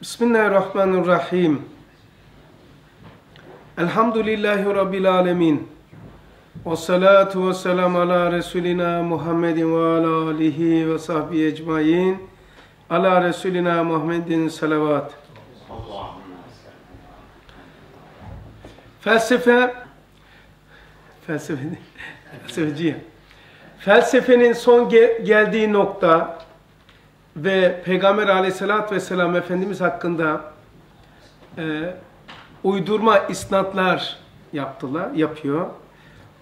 Bismillahirrahmanirrahim. Elhamdülillahi Rabbil alemin. Ve salatu ve selamu ala Resulina Muhammedin ve ala alihi ve sahbihi ecmain. Ala Resulina Muhammedin salavat. Felsefe, felsefe, felsefeciye. Felsefenin son ge- geldiği nokta ve Peygamber aleyhissalatü vesselam Efendimiz hakkında e, uydurma isnatlar yaptılar, yapıyor.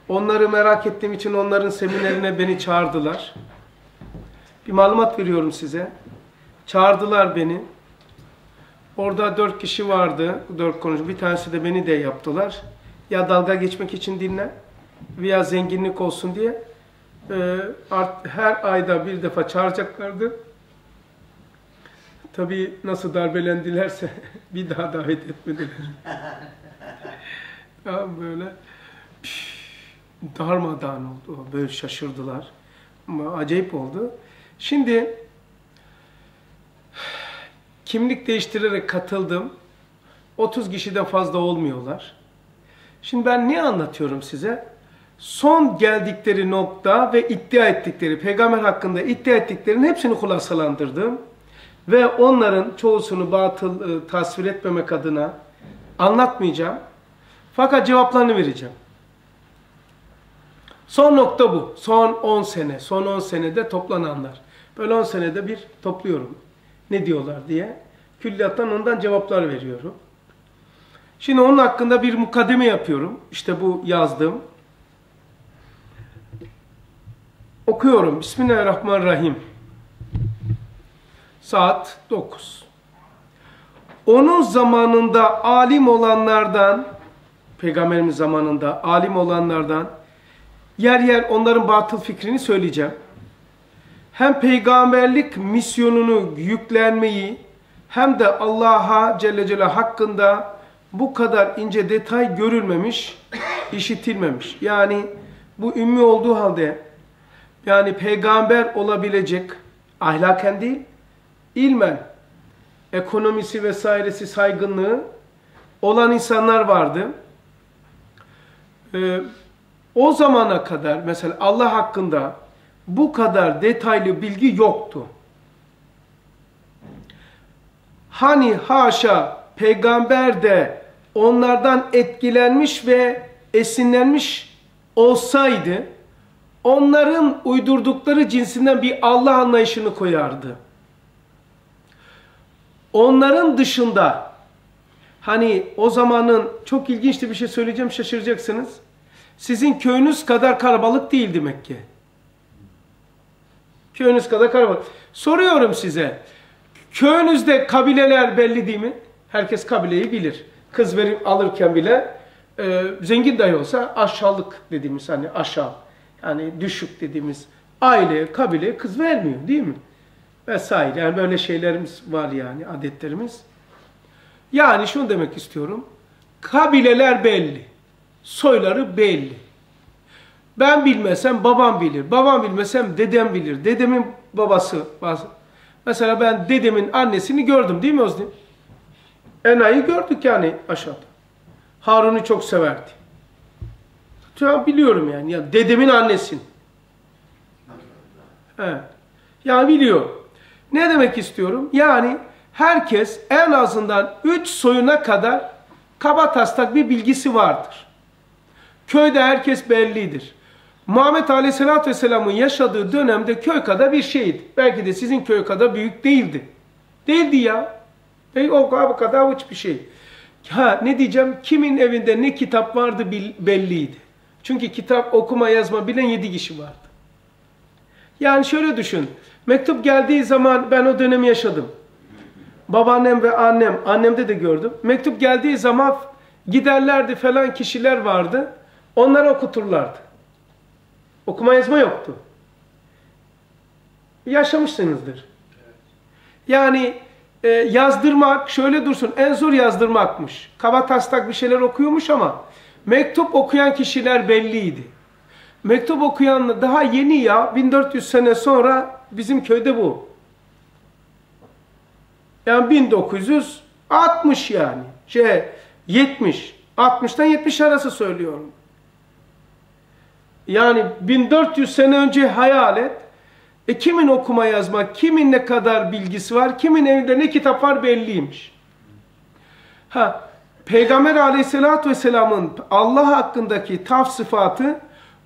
Onları merak ettiğim için onların seminerine beni çağırdılar. Bir malumat veriyorum size. Çağırdılar beni. Orada dört kişi vardı, dört konuş. Bir tanesi de beni de yaptılar. Ya dalga geçmek için dinle veya zenginlik olsun diye. E, art, her ayda bir defa çağıracaklardı. Tabii nasıl darbelendilerse bir daha davet etmediler. tamam böyle püf, darmadağın oldu. Böyle şaşırdılar. Ama acayip oldu. Şimdi kimlik değiştirerek katıldım. 30 kişiden fazla olmuyorlar. Şimdi ben ne anlatıyorum size? Son geldikleri nokta ve iddia ettikleri, peygamber hakkında iddia ettiklerinin hepsini hulasalandırdım. Ve onların çoğusunu batıl e, tasvir etmemek adına anlatmayacağım. Fakat cevaplarını vereceğim. Son nokta bu. Son 10 sene. Son 10 senede toplananlar. Böyle 10 senede bir topluyorum. Ne diyorlar diye. Külliyattan ondan cevaplar veriyorum. Şimdi onun hakkında bir mukaddeme yapıyorum. İşte bu yazdım. Okuyorum. Bismillahirrahmanirrahim. Saat 9. Onun zamanında alim olanlardan, Peygamberimiz zamanında alim olanlardan yer yer onların batıl fikrini söyleyeceğim. Hem peygamberlik misyonunu yüklenmeyi hem de Allah'a Celle Celle hakkında bu kadar ince detay görülmemiş, işitilmemiş. Yani bu ümmi olduğu halde yani peygamber olabilecek ahlaken değil, ilmen, ekonomisi vesairesi saygınlığı olan insanlar vardı. Ee, o zamana kadar mesela Allah hakkında bu kadar detaylı bilgi yoktu. Hani haşa peygamber de onlardan etkilenmiş ve esinlenmiş olsaydı onların uydurdukları cinsinden bir Allah anlayışını koyardı. Onların dışında hani o zamanın çok ilginçti bir şey söyleyeceğim şaşıracaksınız. Sizin köyünüz kadar kalabalık değil demek ki. Köyünüz kadar kalabalık. Soruyorum size. Köyünüzde kabileler belli değil mi? Herkes kabileyi bilir. Kız verip alırken bile e, zengin dahi olsa aşağılık dediğimiz hani aşağı yani düşük dediğimiz aile, kabile kız vermiyor değil mi? Vesaire. Yani böyle şeylerimiz var yani adetlerimiz. Yani şunu demek istiyorum. Kabileler belli. Soyları belli. Ben bilmesem babam bilir. Babam bilmesem dedem bilir. Dedemin babası. Mesela ben dedemin annesini gördüm değil mi Ozni? Ena'yı gördük yani aşağıda. Harun'u çok severdi. An biliyorum yani. Ya dedemin annesin. Evet. Yani biliyor. Ne demek istiyorum? Yani herkes en azından 3 soyuna kadar kaba taslak bir bilgisi vardır. Köyde herkes bellidir. Muhammed Aleyhisselatü Vesselam'ın yaşadığı dönemde köy kadar bir şeydi. Belki de sizin köy kadar büyük değildi. Değildi ya. E, o kadar hiçbir şey. Ha ne diyeceğim? Kimin evinde ne kitap vardı belliydi. Çünkü kitap okuma yazma bilen yedi kişi vardı. Yani şöyle düşün. Mektup geldiği zaman ben o dönemi yaşadım. Babaannem ve annem, annemde de gördüm. Mektup geldiği zaman giderlerdi falan kişiler vardı. Onları okuturlardı. Okuma yazma yoktu. Yaşamışsınızdır. Yani e, yazdırmak şöyle dursun en zor yazdırmakmış. Kaba taslak bir şeyler okuyormuş ama mektup okuyan kişiler belliydi. Mektup okuyan daha yeni ya 1400 sene sonra bizim köyde bu. Yani 1960 yani. Şey 70. 60'tan 70 arası söylüyorum. Yani 1400 sene önce hayal et. E kimin okuma yazma, kimin ne kadar bilgisi var, kimin evinde ne kitap var belliymiş. Ha, Peygamber aleyhissalatü vesselamın Allah hakkındaki taf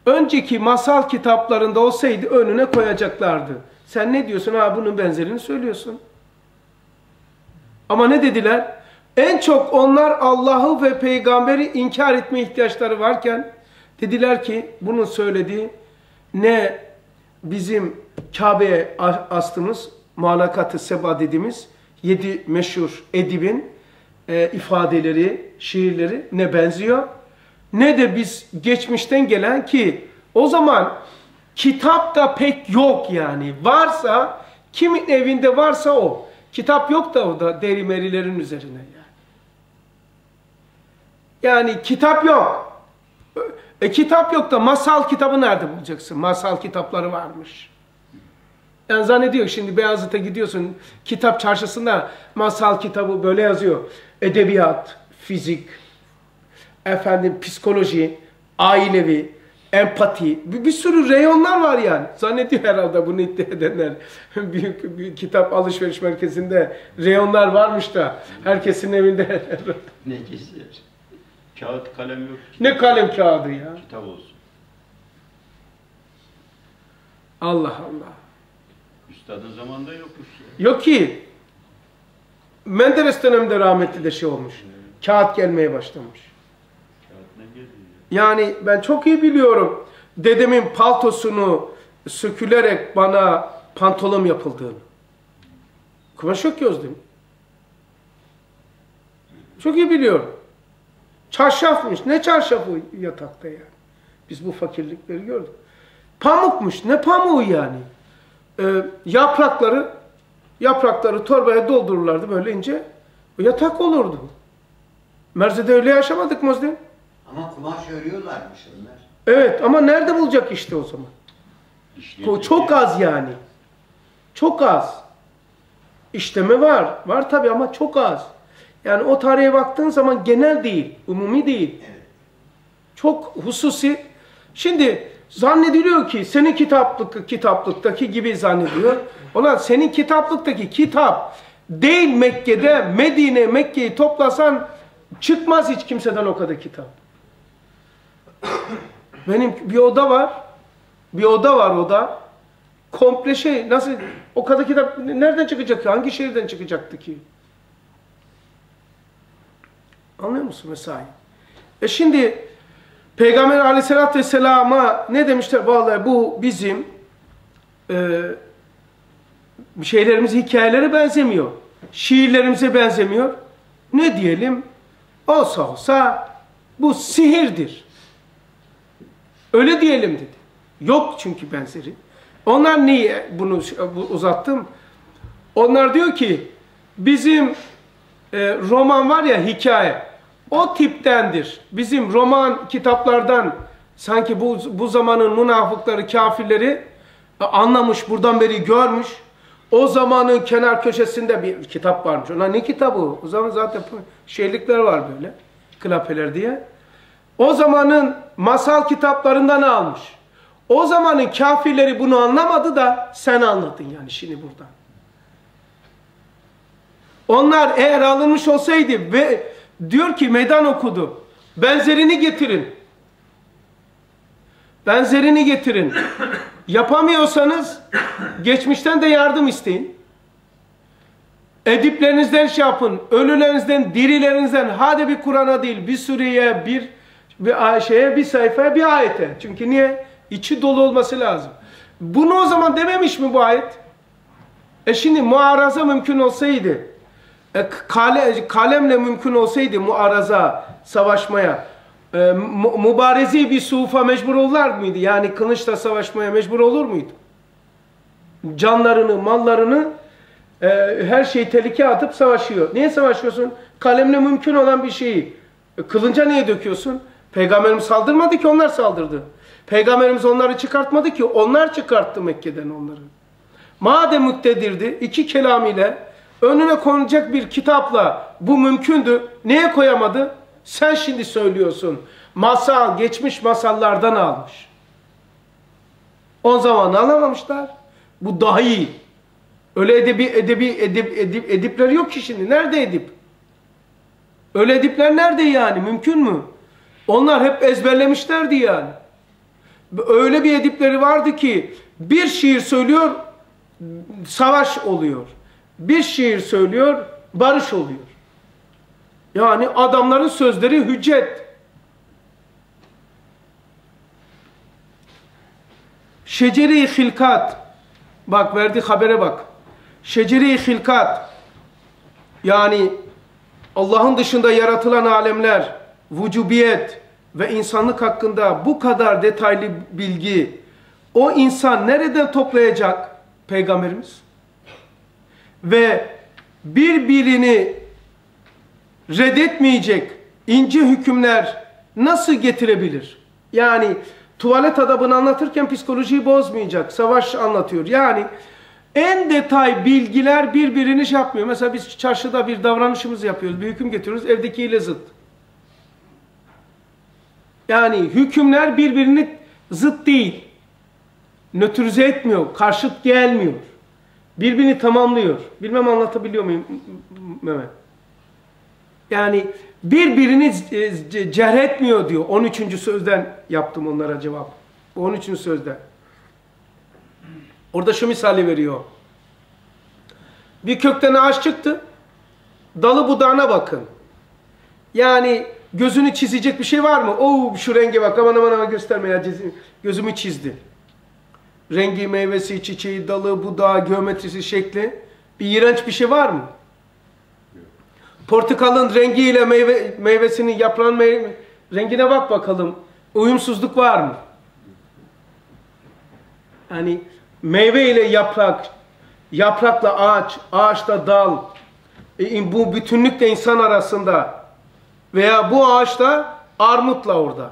önceki masal kitaplarında olsaydı önüne koyacaklardı. Sen ne diyorsun? Ha bunun benzerini söylüyorsun. Ama ne dediler? En çok onlar Allah'ı ve peygamberi inkar etme ihtiyaçları varken dediler ki bunun söylediği ne bizim Kabe'ye astığımız mualakat-ı seba dediğimiz yedi meşhur edibin e, ifadeleri, şiirleri ne benziyor ne de biz geçmişten gelen ki o zaman kitap da pek yok yani. Varsa kimin evinde varsa o. Kitap yok da o da derimerilerin üzerine yani. Yani kitap yok. E kitap yok da masal kitabı nerede bulacaksın? Masal kitapları varmış. Yani zannediyor şimdi Beyazıt'a gidiyorsun kitap çarşısında masal kitabı böyle yazıyor. Edebiyat, fizik, efendim psikoloji, ailevi, empati, bir, bir sürü reyonlar var yani. Zannediyor herhalde bunu iddia edenler. Büyük bir kitap alışveriş merkezinde reyonlar varmış da herkesin evinde. ne geziyor? Kağıt kalem yok. ne kalem kağıdı ya. Kitap olsun. Allah Allah. Üstadın zamanında yokmuş ya. Yok ki. Menderes döneminde rahmetli de şey olmuş. Kağıt gelmeye başlamış. Yani ben çok iyi biliyorum dedemin paltosunu sökülerek bana pantolon yapıldığını. Kumaş yok gözlüğüm. Çok iyi biliyorum. Çarşafmış. Ne çarşafı yatakta yani. Biz bu fakirlikleri gördük. Pamukmuş. Ne pamuğu yani. Ee, yaprakları yaprakları torbaya doldururlardı böyle ince. Yatak olurdu. Merze'de öyle yaşamadık mı? Ama kumaş örüyorlarmış onlar. Evet ama nerede bulacak işte o zaman? İşleyici. Çok az yani. Çok az. İşleme var. Var tabi ama çok az. Yani o tarihe baktığın zaman genel değil, umumi değil. Evet. Çok hususi. Şimdi zannediliyor ki senin kitaplık kitaplıktaki gibi zannediyor. Ulan senin kitaplıktaki kitap değil Mekke'de Medine Mekke'yi toplasan çıkmaz hiç kimseden o kadar kitap. Benim bir oda var. Bir oda var oda. Komple şey nasıl o kadar kitap nereden çıkacak? Hangi şehirden çıkacaktı ki? Anlıyor musun mesai? E şimdi Peygamber aleyhissalatü vesselama ne demişler? Vallahi bu bizim e, şeylerimiz hikayelere benzemiyor. Şiirlerimize benzemiyor. Ne diyelim? Olsa olsa bu sihirdir. Öyle diyelim dedi. Yok çünkü benzeri. Onlar niye bunu bu- uzattım? Onlar diyor ki bizim e, roman var ya hikaye o tiptendir. Bizim roman kitaplardan sanki bu bu zamanın münafıkları, kafirleri e, anlamış, buradan beri görmüş. O zamanın kenar köşesinde bir kitap varmış. Ona ne kitabı? O zaman zaten şeylikler var böyle. Klapeler diye. O zamanın masal kitaplarından almış. O zamanın kafirleri bunu anlamadı da sen anladın yani şimdi buradan. Onlar eğer alınmış olsaydı ve diyor ki meydan okudu. Benzerini getirin. Benzerini getirin. Yapamıyorsanız geçmişten de yardım isteyin. Ediplerinizden şey yapın. Ölülerinizden, dirilerinizden hadi bir Kur'an'a değil bir sureye, bir bir şeye, bir sayfaya, bir ayete. Çünkü niye? İçi dolu olması lazım. Bunu o zaman dememiş mi bu ayet? E şimdi muaraza mümkün olsaydı, e, kale, kalemle mümkün olsaydı muaraza, savaşmaya, e, mübarezi bir sufa mecbur olurlar mıydı? Yani kılıçla savaşmaya mecbur olur muydu? Canlarını, mallarını, e, her şeyi tehlikeye atıp savaşıyor. Niye savaşıyorsun? Kalemle mümkün olan bir şeyi e, kılınca niye döküyorsun? Peygamberimiz saldırmadı ki onlar saldırdı. Peygamberimiz onları çıkartmadı ki onlar çıkarttı Mekke'den onları. Madem müktedirdi iki kelam ile önüne konacak bir kitapla bu mümkündü. Neye koyamadı? Sen şimdi söylüyorsun. Masal, geçmiş masallardan almış. O zaman alamamışlar. Bu daha iyi. Öyle edebi, edebi, edip, edip, edipler yok ki şimdi. Nerede edip? Öyle edipler nerede yani? Mümkün mü? Onlar hep ezberlemişlerdi yani. Öyle bir edipleri vardı ki bir şiir söylüyor, savaş oluyor. Bir şiir söylüyor, barış oluyor. Yani adamların sözleri hüccet. Şeceri-i hilkat. Bak verdiği habere bak. Şeceri-i hilkat. Yani Allah'ın dışında yaratılan alemler, vücubiyet ve insanlık hakkında bu kadar detaylı bilgi o insan nereden toplayacak? Peygamberimiz. Ve birbirini reddetmeyecek ince hükümler nasıl getirebilir? Yani tuvalet adabını anlatırken psikolojiyi bozmayacak. Savaş anlatıyor. Yani en detay bilgiler birbirini şey yapmıyor. Mesela biz çarşıda bir davranışımızı yapıyoruz. Bir hüküm getiriyoruz. Evdekiyle zıt. Yani hükümler birbirini zıt değil. Nötrize etmiyor. Karşıt gelmiyor. Birbirini tamamlıyor. Bilmem anlatabiliyor muyum Mehmet? Yani birbirini cerh etmiyor diyor. 13. sözden yaptım onlara cevap. 13. sözden. Orada şu misali veriyor. Bir kökten ağaç çıktı. Dalı budağına bakın. Yani gözünü çizecek bir şey var mı? Oo şu renge bak aman aman aman gösterme ya gözümü çizdi. Rengi, meyvesi, çiçeği, dalı, budağı, geometrisi, şekli. Bir iğrenç bir şey var mı? Portakalın rengiyle meyve, meyvesinin yaprağın meyve, rengine bak bakalım. Uyumsuzluk var mı? Yani meyve ile yaprak, yaprakla ağaç, ağaçla dal, e, bu bütünlük de insan arasında veya bu ağaçta armutla orada.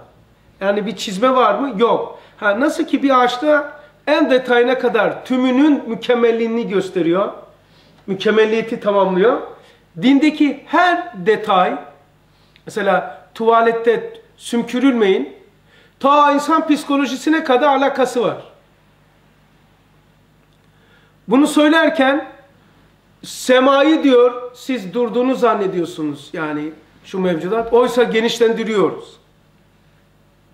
Yani bir çizme var mı? Yok. Ha, nasıl ki bir ağaçta en detayına kadar tümünün mükemmelliğini gösteriyor. Mükemmelliyeti tamamlıyor. Dindeki her detay, mesela tuvalette sümkürülmeyin, ta insan psikolojisine kadar alakası var. Bunu söylerken semayı diyor, siz durduğunu zannediyorsunuz yani şu mevcudat. Oysa genişlendiriyoruz.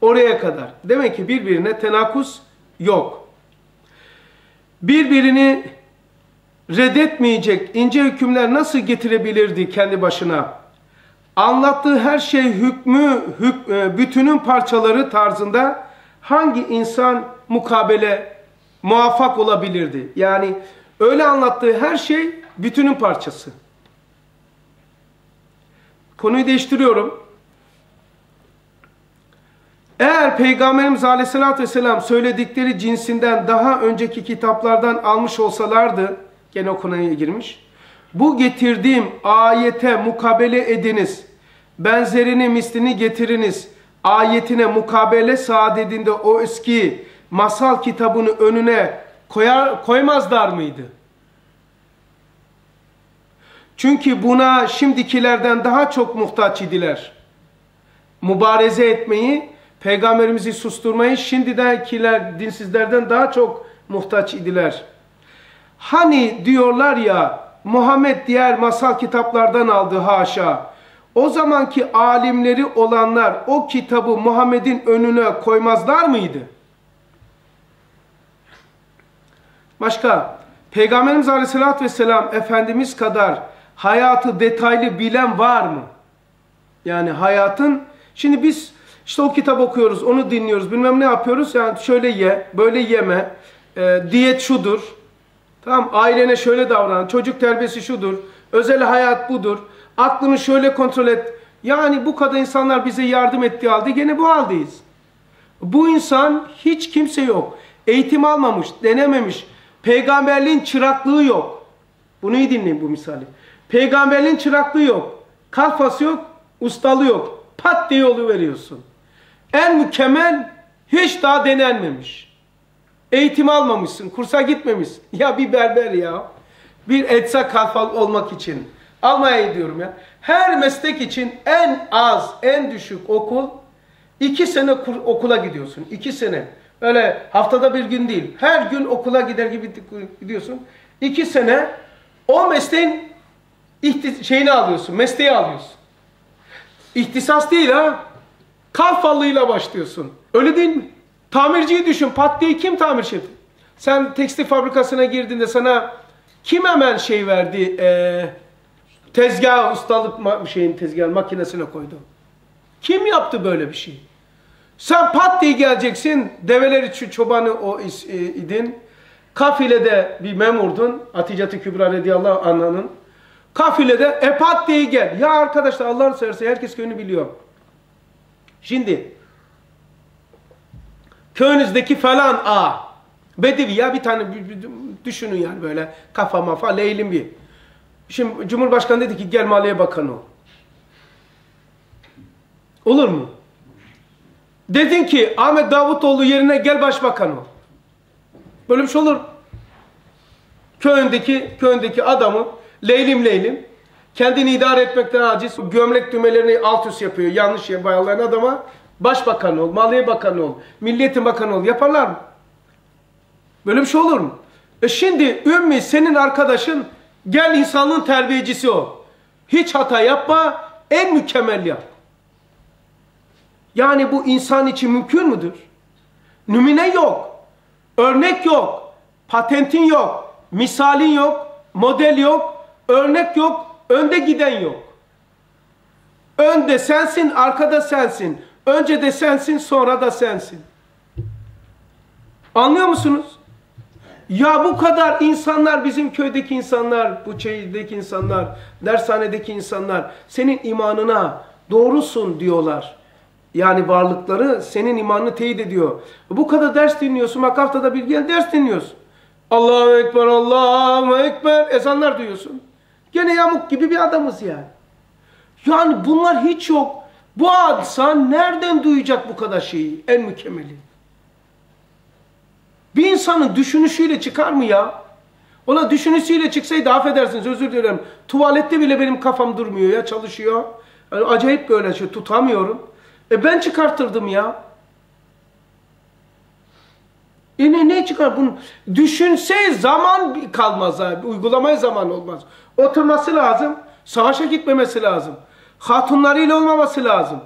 Oraya kadar. Demek ki birbirine tenakus yok. Birbirini reddetmeyecek ince hükümler nasıl getirebilirdi kendi başına? Anlattığı her şey hükmü, hük, e, bütünün parçaları tarzında hangi insan mukabele muvaffak olabilirdi? Yani öyle anlattığı her şey bütünün parçası. Konuyu değiştiriyorum. Eğer Peygamberimiz Aleyhisselatü Vesselam söyledikleri cinsinden daha önceki kitaplardan almış olsalardı, gene o konuya girmiş, bu getirdiğim ayete mukabele ediniz, benzerini mislini getiriniz, ayetine mukabele saadetinde o eski masal kitabını önüne koyar, koymazlar mıydı? Çünkü buna şimdikilerden daha çok muhtaç idiler. Mübareze etmeyi, peygamberimizi susturmayı şimdidenkiler dinsizlerden daha çok muhtaç idiler. Hani diyorlar ya Muhammed diğer masal kitaplardan aldı haşa. O zamanki alimleri olanlar o kitabı Muhammed'in önüne koymazlar mıydı? Başka, Peygamberimiz Aleyhisselatü Vesselam Efendimiz kadar hayatı detaylı bilen var mı? Yani hayatın, şimdi biz işte o kitap okuyoruz, onu dinliyoruz, bilmem ne yapıyoruz. Yani şöyle ye, böyle yeme, e, diyet şudur. Tamam, ailene şöyle davran, çocuk terbiyesi şudur, özel hayat budur. Aklını şöyle kontrol et. Yani bu kadar insanlar bize yardım ettiği halde gene bu haldeyiz. Bu insan hiç kimse yok. Eğitim almamış, denememiş. Peygamberliğin çıraklığı yok. Bunu iyi dinleyin bu misali. Peygamberliğin çıraklığı yok. Kalfası yok, ustalığı yok. Pat diye yolu veriyorsun. En mükemmel hiç daha denenmemiş. Eğitim almamışsın, kursa gitmemişsin. Ya bir berber ya. Bir etsa kalfalı olmak için. Almanya'ya gidiyorum ya. Her meslek için en az, en düşük okul iki sene okula gidiyorsun. İki sene. Öyle haftada bir gün değil. Her gün okula gider gibi gidiyorsun. İki sene o mesleğin ihti- şeyini alıyorsun, mesleği alıyorsun. İhtisas değil ha. Kalfallığıyla başlıyorsun. Öyle değil mi? Tamirciyi düşün. Pat diye kim tamir şefi? Sen tekstil fabrikasına girdiğinde sana kim hemen şey verdi? Ee, tezgah, ustalık şeyin tezgah makinesine koydu. Kim yaptı böyle bir şey? Sen pat diye geleceksin. Develer için çobanı o is- e, idin. Kafilede bir memurdun. Hatice Kübra radıyallahu anh'ın. Kafilede e pat diye gel. Ya arkadaşlar Allah'ın seversen herkes köyünü biliyor. Şimdi köyünüzdeki falan a Bedevi ya bir tane bir- bir- düşünün yani böyle kafa mafa leylim bir. Şimdi Cumhurbaşkanı dedi ki gel Maliye Bakanı ol. Olur mu? Dedin ki Ahmet Davutoğlu yerine gel başbakan ol. Böyle bir şey olur. Köyündeki köyündeki adamı leylim leylim kendini idare etmekten aciz gömlek düğmelerini alt üst yapıyor. Yanlış yer bağlayan adama başbakan ol, maliye bakanı ol, milliyetin bakanı ol yaparlar mı? Böyle bir şey olur mu? E şimdi Ümmi senin arkadaşın gel insanlığın terbiyecisi ol. Hiç hata yapma, en mükemmel yap. Yani bu insan için mümkün müdür? Numune yok. Örnek yok. Patentin yok. Misalin yok. Model yok. Örnek yok. Önde giden yok. Önde sensin, arkada sensin. Önce de sensin, sonra da sensin. Anlıyor musunuz? Ya bu kadar insanlar, bizim köydeki insanlar, bu şehirdeki insanlar, dershanedeki insanlar senin imanına doğrusun diyorlar. Yani varlıkları senin imanını teyit ediyor. Bu kadar ders dinliyorsun. Bak haftada bir gel ders dinliyorsun. Allahu Ekber, Allahu Ekber. Ezanlar duyuyorsun. Gene yamuk gibi bir adamız yani. Yani bunlar hiç yok. Bu insan nereden duyacak bu kadar şeyi? En mükemmeli. Bir insanın düşünüşüyle çıkar mı ya? Ona düşünüşüyle çıksaydı affedersiniz özür dilerim. Tuvalette bile benim kafam durmuyor ya çalışıyor. Yani acayip böyle şey tutamıyorum. E ben çıkartırdım ya. E ne, çıkar? Bunu düşünse zaman kalmaz abi. Uygulamaya zaman olmaz. Oturması lazım. Savaşa gitmemesi lazım. Hatunlarıyla olmaması lazım.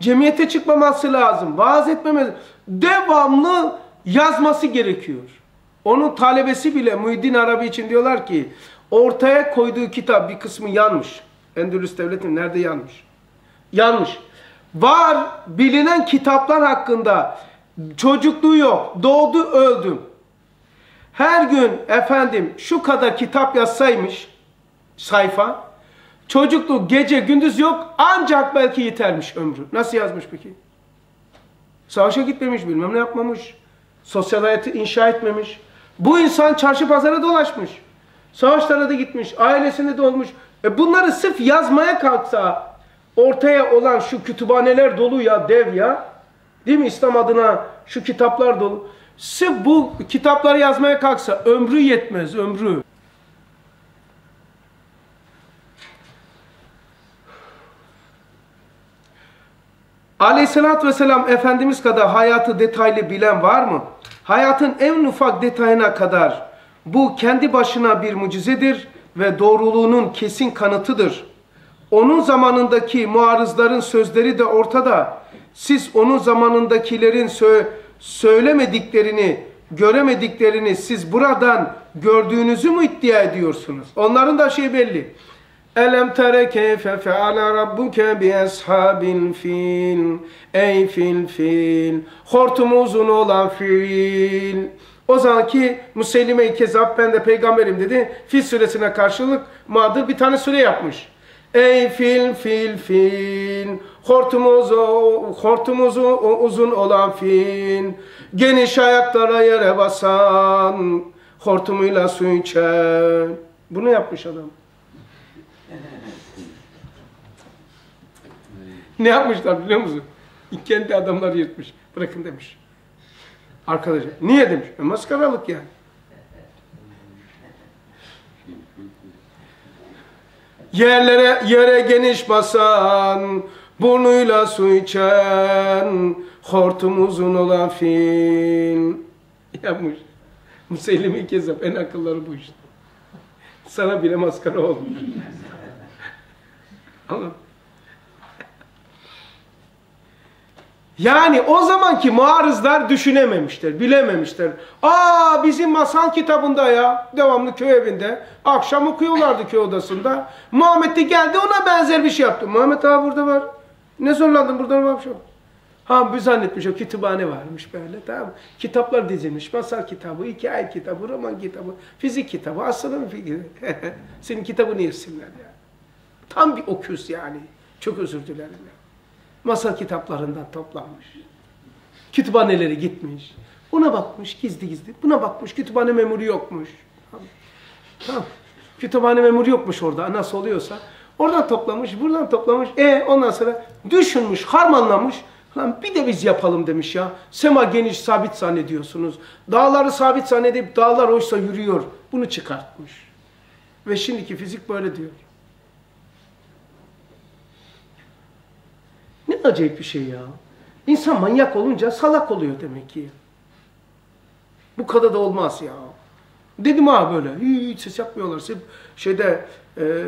Cemiyete çıkmaması lazım. Vaaz etmemesi. Devamlı yazması gerekiyor. Onun talebesi bile Muhyiddin Arabi için diyorlar ki ortaya koyduğu kitap bir kısmı yanmış. Endülüs devleti nerede yanmış? Yanmış. Var bilinen kitaplar hakkında çocukluğu yok. Doğdu öldüm. Her gün efendim şu kadar kitap yazsaymış sayfa. Çocukluk gece gündüz yok ancak belki yetermiş ömrü. Nasıl yazmış peki? Savaşa gitmemiş bilmem ne yapmamış. Sosyal hayatı inşa etmemiş. Bu insan çarşı pazara dolaşmış. Savaşlara da gitmiş. Ailesinde de olmuş. E bunları sırf yazmaya kalksa ortaya olan şu kütüphaneler dolu ya dev ya. Değil mi? İslam adına şu kitaplar dolu. Sırf bu kitapları yazmaya kalksa ömrü yetmez ömrü. Aleyhissalatü vesselam Efendimiz kadar hayatı detaylı bilen var mı? Hayatın en ufak detayına kadar bu kendi başına bir mucizedir ve doğruluğunun kesin kanıtıdır. Onun zamanındaki muarızların sözleri de ortada. Siz onun zamanındakilerin sö söylemediklerini, göremediklerini siz buradan gördüğünüzü mü iddia ediyorsunuz? Onların da şey belli. Elem tere keyfe feale rabbuke bi ashabil fil. Ey fil fil. Hortumu uzun olan fil. O zamanki Müseylime-i Kezab ben de peygamberim dedi. Fil suresine karşılık mağdur bir tane sure yapmış. Ey fil fil fil. Hortumuzu, hortumuzu uzun olan fil. Geniş ayaklara yere basan. Hortumuyla su içer. Bunu yapmış adam. Ne yapmışlar biliyor musun? Kendi adamlar yırtmış. Bırakın demiş. Arkadaşım. Niye demiş? E, maskaralık yani. Yerlere yere geniş basan, burnuyla su içen, hortum uzun olan fil. Yapmış. Musellimi Kezzap en akılları bu işte. Sana bile maskara olmuş. Ama Yani o zamanki muarızlar düşünememişler, bilememişler. Aa bizim masal kitabında ya, devamlı köy evinde, akşam okuyorlardı köy odasında. Muhammed de geldi ona benzer bir şey yaptı. Muhammed abi burada var. Ne zorlandın burada var şu. Ha bir zannetmiş o kütüphane varmış böyle tamam? Kitaplar dizilmiş. Masal kitabı, hikaye kitabı, roman kitabı, fizik kitabı, aslanın fikri. Senin kitabını yesinler ya. Tam bir okuz yani. Çok özür dilerim ya masal kitaplarından toplanmış. Kütüphaneleri gitmiş. Ona bakmış gizli gizli. Buna bakmış kütüphane memuru yokmuş. Tamam. tamam. Kütüphane memuru yokmuş orada nasıl oluyorsa. Oradan toplamış, buradan toplamış. E ondan sonra düşünmüş, harmanlamış. Lan bir de biz yapalım demiş ya. Sema geniş sabit zannediyorsunuz. Dağları sabit zannedip dağlar oysa yürüyor. Bunu çıkartmış. Ve şimdiki fizik böyle diyor. Acayip bir şey ya. İnsan manyak olunca salak oluyor demek ki. Bu kadar da olmaz ya. Dedim ha böyle. Hiç ses yapmıyorlar. Şeyde e,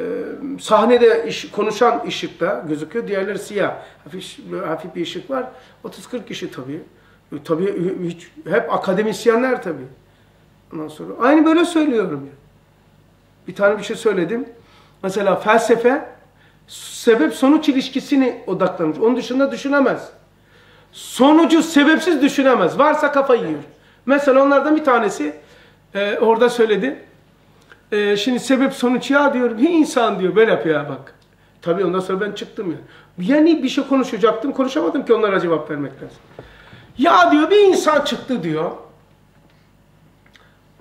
sahnede iş, konuşan ışıkta gözüküyor. Diğerleri siyah. Hafif, hafif bir ışık var. 30-40 kişi tabii. E, tabii hiç, hep akademisyenler tabii. Ondan sonra aynı böyle söylüyorum ya. Bir tane bir şey söyledim. Mesela felsefe sebep sonuç ilişkisini odaklanmış. Onun dışında düşünemez. Sonucu sebepsiz düşünemez. Varsa kafa yiyor. Mesela onlardan bir tanesi e, orada söyledi. E, şimdi sebep sonuç ya diyor. Bir insan diyor böyle yapıyor bak. Tabii ondan sonra ben çıktım ya. Yani bir şey konuşacaktım. Konuşamadım ki onlara cevap vermekten. Ya diyor bir insan çıktı diyor.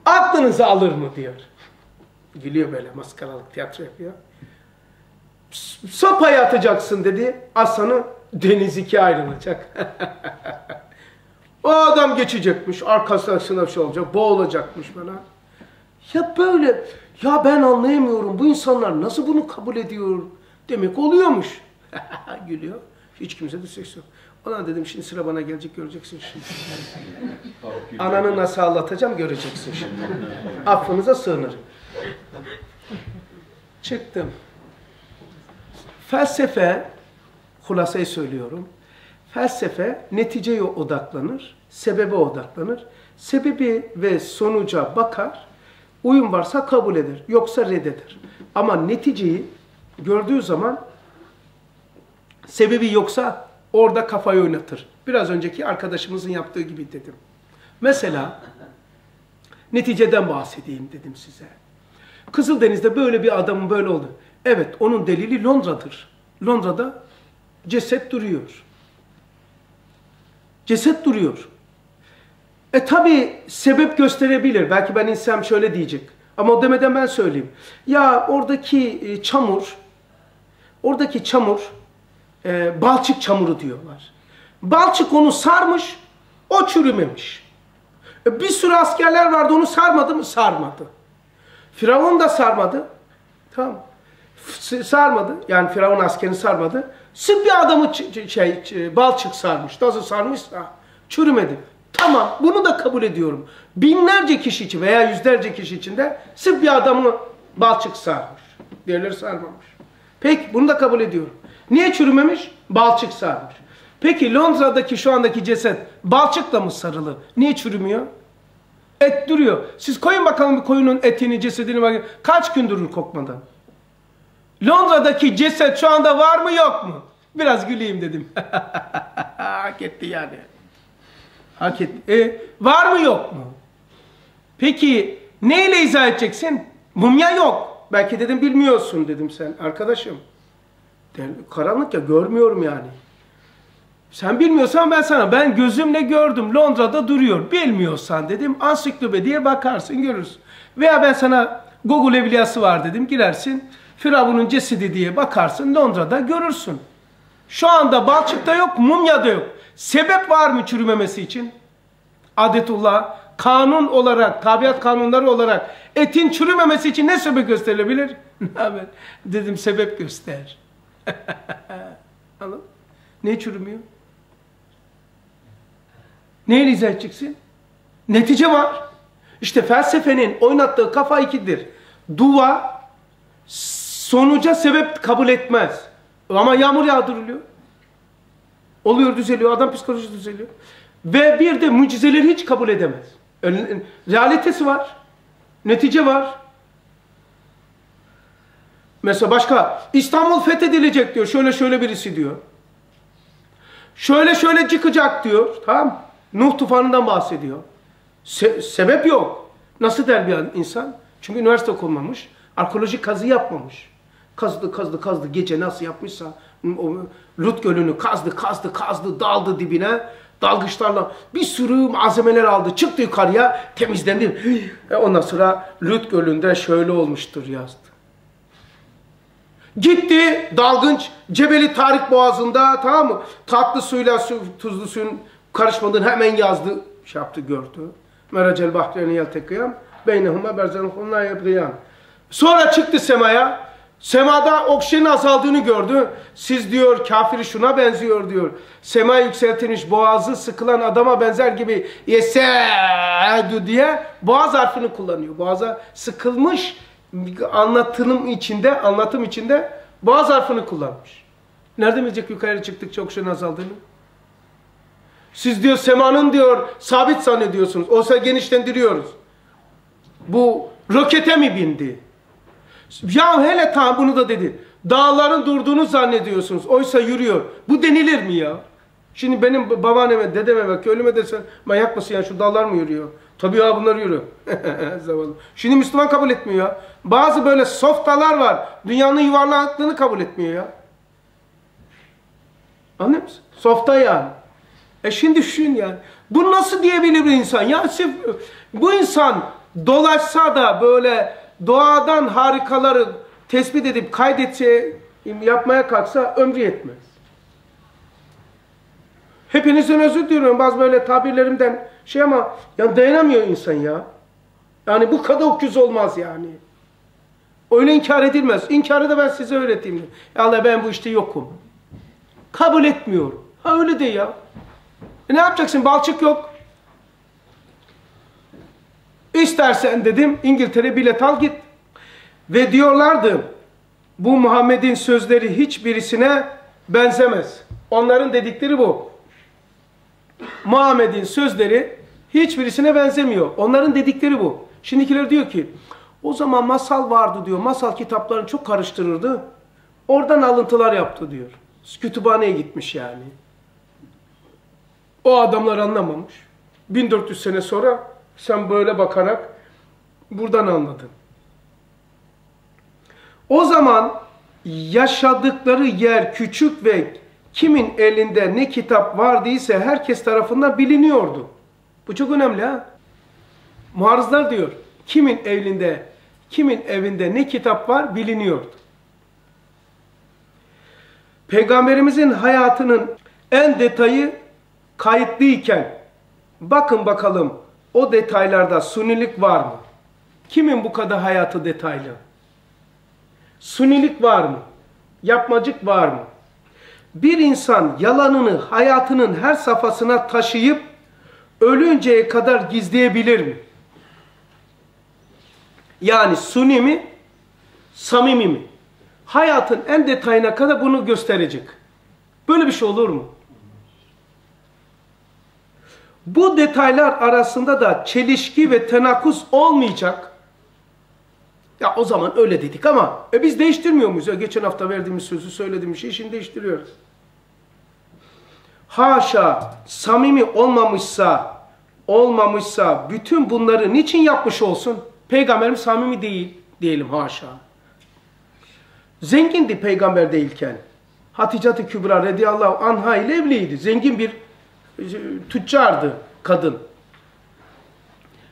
Aklınızı alır mı diyor. Gülüyor böyle maskaralık tiyatro yapıyor sopaya atacaksın dedi. Aslanı deniz ikiye ayrılacak. o adam geçecekmiş. Arkasına şey olacak. Boğulacakmış falan. Ya böyle ya ben anlayamıyorum. Bu insanlar nasıl bunu kabul ediyor? Demek oluyormuş. Gülüyor. Hiç kimse de ses yok. Ona dedim şimdi sıra bana gelecek göreceksin şimdi. Ananı nasıl ağlatacağım göreceksin şimdi. Affınıza sığınırım. Çıktım. Felsefe, hulasayı söylüyorum. Felsefe neticeye odaklanır, sebebe odaklanır. Sebebi ve sonuca bakar, uyum varsa kabul eder, yoksa reddeder. Ama neticeyi gördüğü zaman sebebi yoksa orada kafayı oynatır. Biraz önceki arkadaşımızın yaptığı gibi dedim. Mesela neticeden bahsedeyim dedim size. Kızıldeniz'de böyle bir adamın böyle oldu. Evet, onun delili Londra'dır. Londra'da ceset duruyor. Ceset duruyor. E tabi sebep gösterebilir. Belki ben insem şöyle diyecek. Ama o demeden ben söyleyeyim. Ya oradaki e, çamur, oradaki çamur, e, balçık çamuru diyorlar. Balçık onu sarmış, o çürümemiş. E, bir sürü askerler vardı onu sarmadı mı? Sarmadı. Firavun da sarmadı. Tamam sarmadı. Yani Firavun askerini sarmadı. Sırf bir adamı şey, balçık sarmış. Nasıl sarmışsa çürümedi. Tamam bunu da kabul ediyorum. Binlerce kişi için veya yüzlerce kişi için de sırf bir adamı balçık sarmış. Diğerleri sarmamış. Peki bunu da kabul ediyorum. Niye çürümemiş? Balçık sarmış. Peki Londra'daki şu andaki ceset balçıkla mı sarılı? Niye çürümüyor? Et duruyor. Siz koyun bakalım bir koyunun etini, cesedini bakın. Kaç gün durur kokmadan? Londra'daki ceset şu anda var mı yok mu? Biraz güleyim dedim. Hak etti yani. Hak etti. E, var mı yok mu? Peki neyle izah edeceksin? Mumya yok. Belki dedim bilmiyorsun dedim sen arkadaşım. Karanlık ya görmüyorum yani. Sen bilmiyorsan ben sana ben gözümle gördüm Londra'da duruyor. Bilmiyorsan dedim ansiklopediye bakarsın görürsün. Veya ben sana Google evliyası var dedim girersin. Firavun'un cesedi diye bakarsın Londra'da görürsün. Şu anda balçıkta yok, mumya da yok. Sebep var mı çürümemesi için? Adetullah, kanun olarak, tabiat kanunları olarak etin çürümemesi için ne sebep gösterilebilir? Dedim sebep göster. Anladın? Ne çürümüyor? Neye izah edeceksin? Netice var. İşte felsefenin oynattığı kafa ikidir. Dua sonuca sebep kabul etmez. Ama yağmur yağdırılıyor. Oluyor düzeliyor. Adam psikolojisi düzeliyor. Ve bir de mucizeleri hiç kabul edemez. Realitesi var. Netice var. Mesela başka İstanbul fethedilecek diyor. Şöyle şöyle birisi diyor. Şöyle şöyle çıkacak diyor. Tamam Nuh tufanından bahsediyor. Se sebep yok. Nasıl der bir insan? Çünkü üniversite okumamış. Arkeolojik kazı yapmamış. Kazdı kazdı kazdı gece nasıl yapmışsa o Lut Gölü'nü kazdı kazdı kazdı daldı dibine dalgıçlarla bir sürü malzemeler aldı çıktı yukarıya temizlendi. E ondan sonra Lut Gölü'nde şöyle olmuştur yazdı. Gitti dalgınç Cebeli Tarık Boğazı'nda tamam mı? Tatlı suyla su, tuzlu suyun karışmadığını hemen yazdı. Şey yaptı gördü. Meracel bahreyni yeltekiyam. Beynehuma berzenhum la yebgiyan. Sonra çıktı semaya. Semada oksijenin azaldığını gördü. Siz diyor kafiri şuna benziyor diyor. Sema yükseltilmiş boğazı sıkılan adama benzer gibi yesedu diye boğaz harfini kullanıyor. Boğaza sıkılmış anlatım içinde, anlatım içinde boğaz harfini kullanmış. Nerede bilecek yukarı çıktıkça oksijenin azaldığını? Siz diyor semanın diyor sabit zannediyorsunuz. Oysa genişlendiriyoruz. Bu rokete mi bindi? Ya hele tam bunu da dedi. Dağların durduğunu zannediyorsunuz. Oysa yürüyor. Bu denilir mi ya? Şimdi benim babaanneme, dedeme ve köylüme desen manyak mısın ya şu dağlar mı yürüyor? Tabii ya bunlar yürüyor. Zavallı. Şimdi Müslüman kabul etmiyor ya. Bazı böyle softalar var. Dünyanın yuvarlaklığını kabul etmiyor ya. Anlıyor musun? Softa yani. E şimdi düşün yani. Bunu nasıl diyebilir bir insan? Ya bu insan dolaşsa da böyle doğadan harikaları tespit edip kaydetse, yapmaya kalksa ömrü yetmez. Hepinizden özür diliyorum. Bazı böyle tabirlerimden şey ama ya dayanamıyor insan ya. Yani bu kadar öküz olmaz yani. Öyle inkar edilmez. İnkarı da ben size öğreteyim. Ya Allah ben bu işte yokum. Kabul etmiyorum. Ha öyle de ya. E ne yapacaksın? Balçık yok. İstersen dedim İngiltere bilet al git. Ve diyorlardı bu Muhammed'in sözleri hiçbirisine benzemez. Onların dedikleri bu. Muhammed'in sözleri hiçbirisine benzemiyor. Onların dedikleri bu. Şimdikiler diyor ki o zaman masal vardı diyor. Masal kitaplarını çok karıştırırdı. Oradan alıntılar yaptı diyor. Kütüphaneye gitmiş yani. O adamlar anlamamış. 1400 sene sonra sen böyle bakarak buradan anladın. O zaman yaşadıkları yer küçük ve kimin elinde ne kitap vardıysa herkes tarafından biliniyordu. Bu çok önemli ha. Muarızlar diyor. Kimin evinde, kimin evinde ne kitap var biliniyordu. Peygamberimizin hayatının en detayı kayıtlıyken bakın bakalım o detaylarda sunilik var mı? Kimin bu kadar hayatı detaylı? Sunilik var mı? Yapmacık var mı? Bir insan yalanını hayatının her safhasına taşıyıp ölünceye kadar gizleyebilir mi? Yani suni mi, samimi mi? Hayatın en detayına kadar bunu gösterecek. Böyle bir şey olur mu? Bu detaylar arasında da çelişki ve tenakuz olmayacak. Ya o zaman öyle dedik ama e biz değiştirmiyor muyuz? Ya geçen hafta verdiğimiz sözü söylediğimiz şeyi şimdi değiştiriyoruz. Haşa samimi olmamışsa olmamışsa bütün bunları niçin yapmış olsun? Peygamberim samimi değil diyelim haşa. Zengindi peygamber değilken. Hatice-i Kübra radıyallahu anha ile evliydi. Zengin bir tüccardı kadın.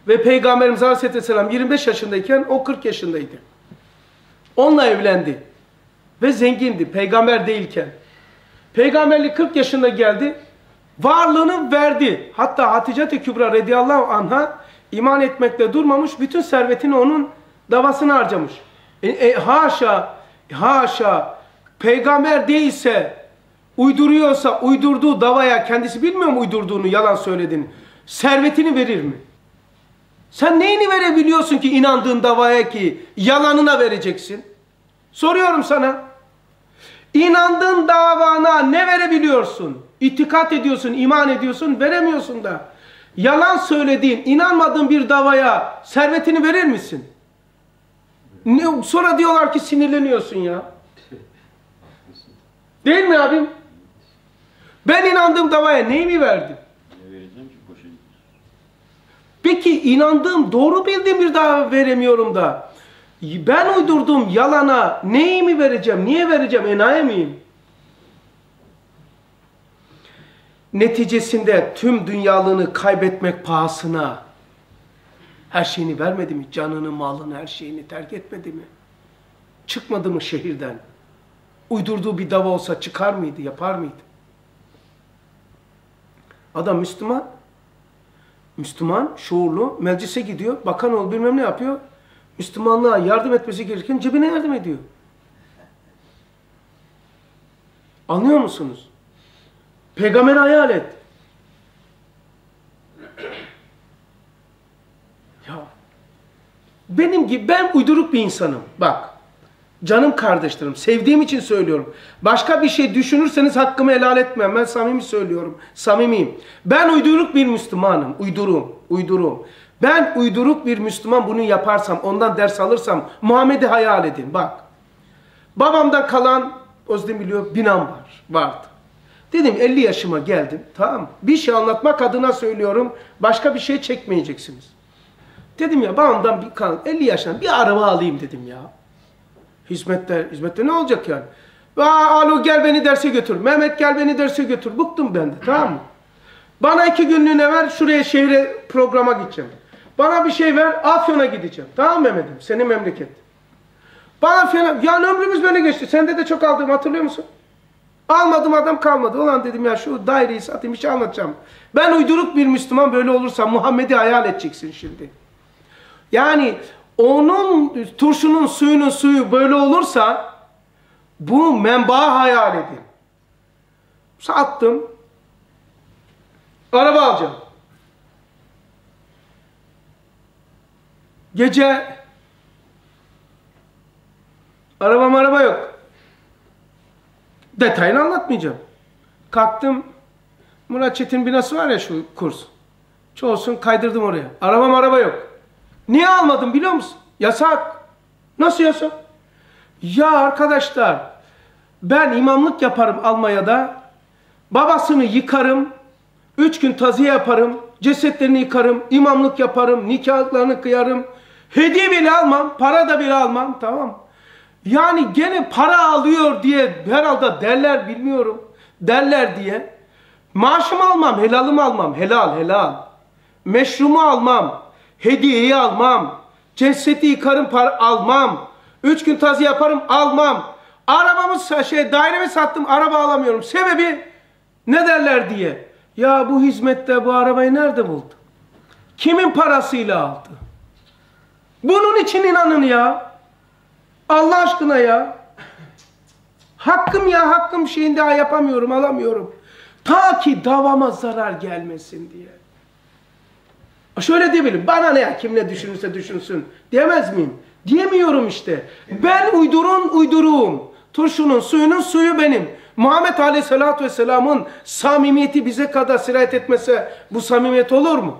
Ve Peygamberimiz Aleyhisselam 25 yaşındayken o 40 yaşındaydı. Onunla evlendi. Ve zengindi peygamber değilken. Peygamberlik 40 yaşında geldi. Varlığını verdi. Hatta Hatice-i Kübra radıyallahu anha iman etmekte durmamış. Bütün servetini onun davasına harcamış. E, e, haşa, haşa, peygamber değilse, uyduruyorsa uydurduğu davaya kendisi bilmiyor mu uydurduğunu, yalan söylediğini? Servetini verir mi? Sen neyini verebiliyorsun ki inandığın davaya ki yalanına vereceksin? Soruyorum sana. İnandığın davana ne verebiliyorsun? İtikat ediyorsun, iman ediyorsun, veremiyorsun da. Yalan söylediğin, inanmadığın bir davaya servetini verir misin? Ne, sonra diyorlar ki sinirleniyorsun ya. Değil mi abim? Ben inandığım davaya neyimi verdim? Ne vereceğim ki boşa. Peki inandığım, doğru bildiğim bir dava veremiyorum da. Ben uydurduğum yalana neyimi vereceğim, niye vereceğim, enayi miyim? Neticesinde tüm dünyalığını kaybetmek pahasına her şeyini vermedi mi? Canını, malını, her şeyini terk etmedi mi? Çıkmadı mı şehirden? Uydurduğu bir dava olsa çıkar mıydı, yapar mıydı? Adam Müslüman. Müslüman, şuurlu, meclise gidiyor, bakan ol bilmem ne yapıyor. Müslümanlığa yardım etmesi gerekirken cebine yardım ediyor. Anlıyor musunuz? Peygamber hayal et. Ya benim gibi ben uyduruk bir insanım. Bak. Canım kardeşlerim, sevdiğim için söylüyorum. Başka bir şey düşünürseniz hakkımı helal etmem. Ben samimi söylüyorum. Samimiyim. Ben uyduruk bir Müslümanım. Uydurum. Uydurum. Ben uyduruk bir Müslüman bunu yaparsam, ondan ders alırsam Muhammed'i hayal edin. Bak. Babamdan kalan, Özlem biliyor, binam var. Vardı. Dedim 50 yaşıma geldim. Tamam Bir şey anlatmak adına söylüyorum. Başka bir şey çekmeyeceksiniz. Dedim ya babamdan bir kalan 50 yaşından bir araba alayım dedim ya. Hizmette, hizmette ne olacak yani? Aa, alo gel beni derse götür. Mehmet gel beni derse götür. Bıktım ben de tamam mı? Bana iki günlüğüne ver şuraya şehre programa gideceğim. Bana bir şey ver Afyon'a gideceğim. Tamam Mehmet'im senin memleket. Bana falan yani ömrümüz böyle geçti. Sende de çok aldım hatırlıyor musun? Almadım adam kalmadı. Ulan dedim ya şu daireyi satayım bir şey anlatacağım. Ben uyduruk bir Müslüman böyle olursa Muhammed'i hayal edeceksin şimdi. Yani onun turşunun suyunun suyu böyle olursa bu menbaı hayal edin. Sattım. Araba alacağım. Gece araba araba yok. Detayını anlatmayacağım. Kalktım. Murat Çetin binası var ya şu kurs. Çoğusun kaydırdım oraya. Arabam araba yok. Niye almadım biliyor musun? Yasak. Nasıl yasak? Ya arkadaşlar ben imamlık yaparım Almanya'da. Babasını yıkarım. Üç gün taziye yaparım. Cesetlerini yıkarım. imamlık yaparım. Nikahlarını kıyarım. Hediye bile almam. Para da bile almam. Tamam. Yani gene para alıyor diye herhalde derler bilmiyorum. Derler diye. Maaşımı almam. Helalımı almam. Helal helal. Meşrumu almam. Hediyeyi almam. Cesedi yıkarım para almam. Üç gün tazi yaparım almam. Arabamı şey dairemi sattım araba alamıyorum. Sebebi ne derler diye. Ya bu hizmette bu arabayı nerede buldu? Kimin parasıyla aldı? Bunun için inanın ya. Allah aşkına ya. Hakkım ya hakkım şeyini daha yapamıyorum alamıyorum. Ta ki davama zarar gelmesin diye. Şöyle diyebilirim. Bana ne kim ne düşünürse düşünsün. Diyemez miyim? Diyemiyorum işte. Ben uydurun uyduruğum. Turşunun suyunun suyu benim. Muhammed Aleyhisselatü Vesselam'ın samimiyeti bize kadar sirayet etmese bu samimiyet olur mu?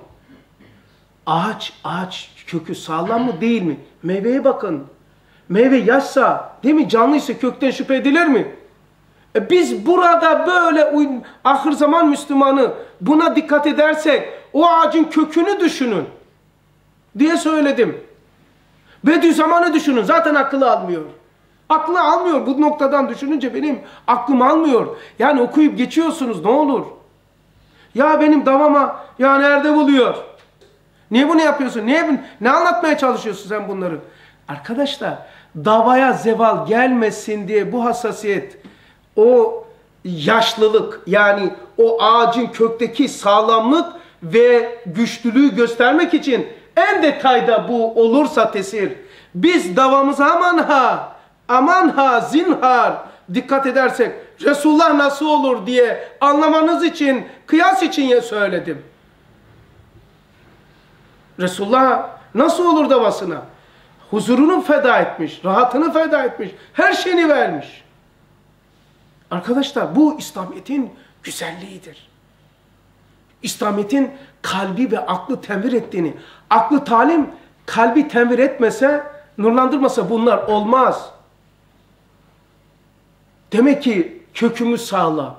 Ağaç, ağaç kökü sağlam mı değil mi? Meyveye bakın. Meyve yaşsa, değil mi? Canlıysa kökten şüphe edilir mi? E biz burada böyle ahir zaman Müslümanı buna dikkat edersek o ağacın kökünü düşünün diye söyledim. Bediüzzaman'ı düşünün. Zaten akıllı almıyor. Aklı almıyor. Bu noktadan düşününce benim aklım almıyor. Yani okuyup geçiyorsunuz ne olur. Ya benim davama ya nerede buluyor? Niye bunu yapıyorsun? Niye ne anlatmaya çalışıyorsun sen bunları? Arkadaşlar davaya zeval gelmesin diye bu hassasiyet o yaşlılık yani o ağacın kökteki sağlamlık ve güçlülüğü göstermek için en detayda bu olursa tesir Biz davamıza aman ha, aman ha, zinhar dikkat edersek Resulullah nasıl olur diye anlamanız için, kıyas için ya söyledim. Resulullah nasıl olur davasına? Huzurunu feda etmiş, rahatını feda etmiş, her şeyini vermiş. Arkadaşlar bu İslamiyet'in güzelliğidir. İslamiyet'in kalbi ve aklı tenvir ettiğini, aklı talim kalbi tenvir etmese, nurlandırmasa bunlar olmaz. Demek ki kökümüz sağlam.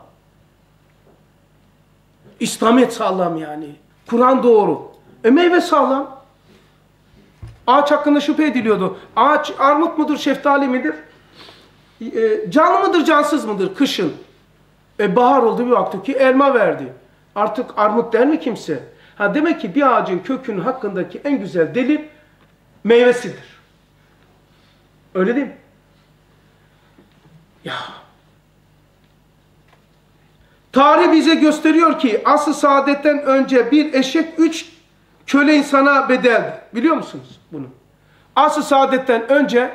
İslamiyet sağlam yani. Kur'an doğru. E meyve sağlam. Ağaç hakkında şüphe ediliyordu. Ağaç armut mudur, şeftali midir? E, canlı mıdır, cansız mıdır kışın? E bahar oldu bir baktı ki elma verdi. Artık armut der mi kimse? Ha demek ki bir ağacın kökünün hakkındaki en güzel delil meyvesidir. Öyle değil mi? Ya. Tarih bize gösteriyor ki asıl saadetten önce bir eşek üç köle insana bedeldi. Biliyor musunuz bunu? Asıl saadetten önce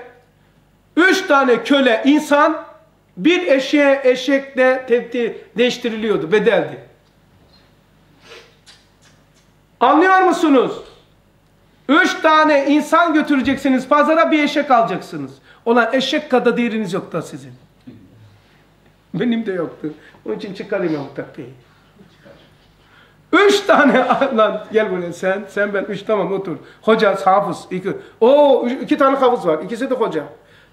üç tane köle insan bir eşeğe eşekle tepti değiştiriliyordu, bedeldi. Anlıyor musunuz? Üç tane insan götüreceksiniz, pazara bir eşek alacaksınız. Olan eşek kadar değeriniz yok da sizin. Benim de yoktu. Onun için çıkarayım Muhtar Bey. Üç tane lan gel buraya sen, sen ben üç tamam otur. Hoca hafız iki. O iki tane hafız var. İkisi de hoca.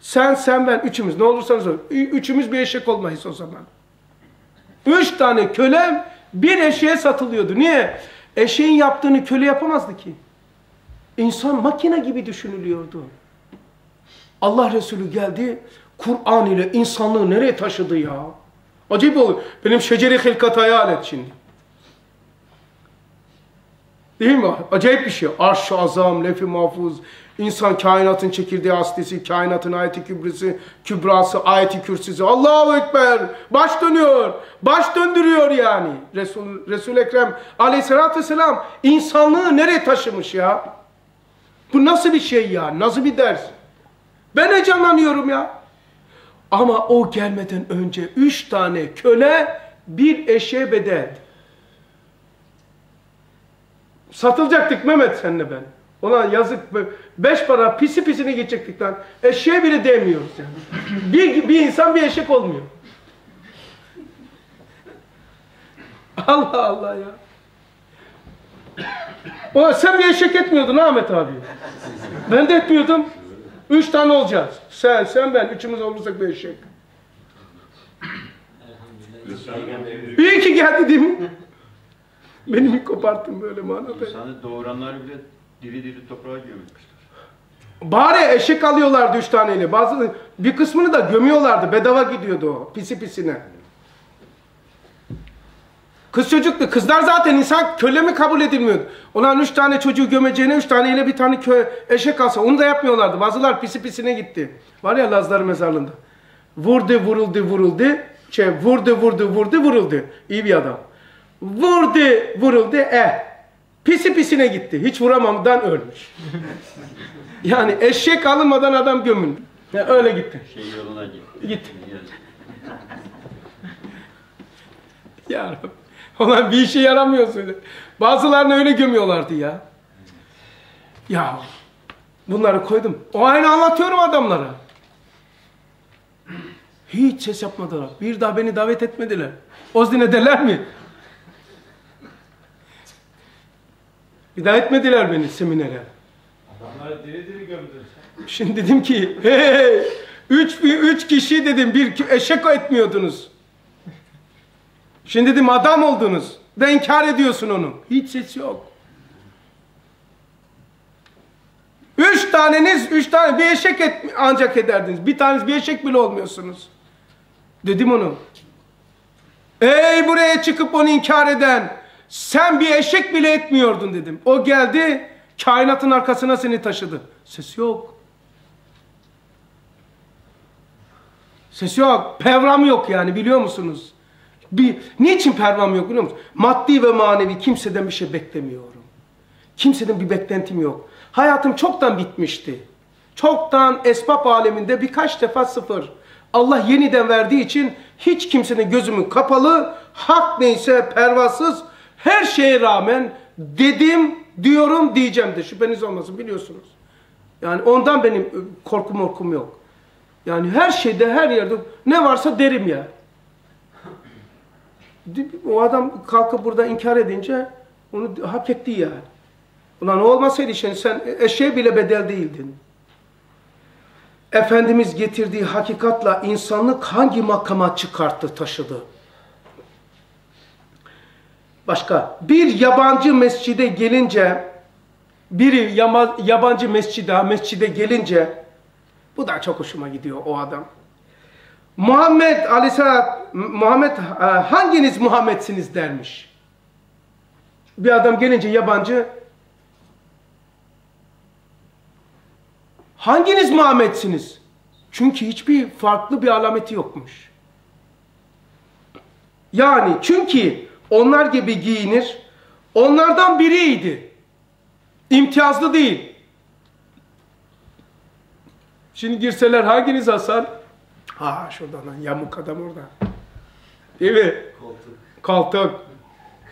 Sen sen ben üçümüz ne olursanız olur. Üçümüz bir eşek olmayız o zaman. Üç tane köle bir eşeğe satılıyordu. Niye? Eşeğin yaptığını köle yapamazdı ki. İnsan makine gibi düşünülüyordu. Allah Resulü geldi, Kur'an ile insanlığı nereye taşıdı ya? Acayip oluyor. Benim şeceri hilkat hayal et şimdi. Değil mi? Acayip bir şey. Arş-ı azam, lef-i mahfuz, insan kainatın çekirdeği aslisi, kainatın ayeti kübrisi, kübrası, ayeti kürsüsü. Allahu Ekber! Baş dönüyor. Baş döndürüyor yani. Resul, Resul Ekrem aleyhissalatü vesselam insanlığı nereye taşımış ya? Bu nasıl bir şey ya? Nasıl bir ders? Ben heyecanlanıyorum ya. Ama o gelmeden önce üç tane köle bir eşeğe bedeldi. Satılacaktık Mehmet senle ben. Ona yazık beş para pisi pisini geçecektik. Eşeğe bile değmiyoruz yani. bir, bir insan bir eşek olmuyor. Allah Allah ya. O, sen bir eşek etmiyordun Ahmet abi. Ben de etmiyordum. Üç tane olacağız. Sen, sen ben. Üçümüz olursak bir eşek. İyi ki geldi değil mi? Benim koparttın böyle manada. İnsanı doğuranlar bile diri diri toprağa gömülmüşler. Bari eşek alıyorlardı üç taneyle. Bazı bir kısmını da gömüyorlardı. Bedava gidiyordu o. Pisi pisine. Kız çocuktu. Kızlar zaten insan köle mi kabul edilmiyordu? Olan üç tane çocuğu gömeceğine üç taneyle bir tane kö eşek alsa. Onu da yapmıyorlardı. Bazılar pisi pisine gitti. Var ya Lazlar mezarlığında. Vurdu vuruldu vuruldu. Şey vurdu vurdu vurdu vuruldu. İyi bir adam. Vurdu vuruldu eh. Pisi pisine gitti. Hiç vuramamadan ölmüş. Yani eşek alınmadan adam gömüldü. Yani öyle gitti. Şey yoluna gitti. Gitti. Ya Rabbi. Olan bir işe yaramıyorsun. Bazılarını öyle gömüyorlardı ya. Ya bunları koydum. O aynı anlatıyorum adamlara. Hiç ses yapmadılar. Bir daha beni davet etmediler. Ozdine derler mi? Bir daha etmediler beni seminere. Adamları diri diri gömdün Şimdi dedim ki, hey, üç, üç kişi dedim bir eşek etmiyordunuz. Şimdi dedim adam oldunuz. Da inkar ediyorsun onu. Hiç ses yok. Üç taneniz, üç tane bir eşek et, ancak ederdiniz. Bir taneniz bir eşek bile olmuyorsunuz. Dedim onu. Ey buraya çıkıp onu inkar eden, sen bir eşek bile etmiyordun dedim. O geldi, kainatın arkasına seni taşıdı. Ses yok. Ses yok. Pevram yok yani biliyor musunuz? Bir, niçin pervam yok biliyor musun? Maddi ve manevi kimseden bir şey beklemiyorum. Kimseden bir beklentim yok. Hayatım çoktan bitmişti. Çoktan esbab aleminde birkaç defa sıfır. Allah yeniden verdiği için hiç kimsenin gözümün kapalı, hak neyse pervasız, her şeye rağmen dedim, diyorum, diyeceğim de şüpheniz olmasın biliyorsunuz. Yani ondan benim korkum korkum yok. Yani her şeyde, her yerde ne varsa derim ya. O adam kalkıp burada inkar edince onu hak etti yani. Ulan olmasaydı işte sen eşeğe bile bedel değildin. Efendimiz getirdiği hakikatla insanlık hangi makama çıkarttı, taşıdı? Başka. Bir yabancı mescide gelince, biri yabancı mescide, mescide gelince, bu da çok hoşuma gidiyor o adam. Muhammed aleyhissalat, Muhammed e, hanginiz Muhammed'siniz dermiş. Bir adam gelince yabancı, hanginiz Muhammed'siniz? Çünkü hiçbir farklı bir alameti yokmuş. Yani çünkü onlar gibi giyinir, onlardan biriydi. İmtiyazlı değil. Şimdi girseler hanginiz Hasan? Ha şuradan lan yamuk adam orada. Değil mi? Koltuk. Koltuk.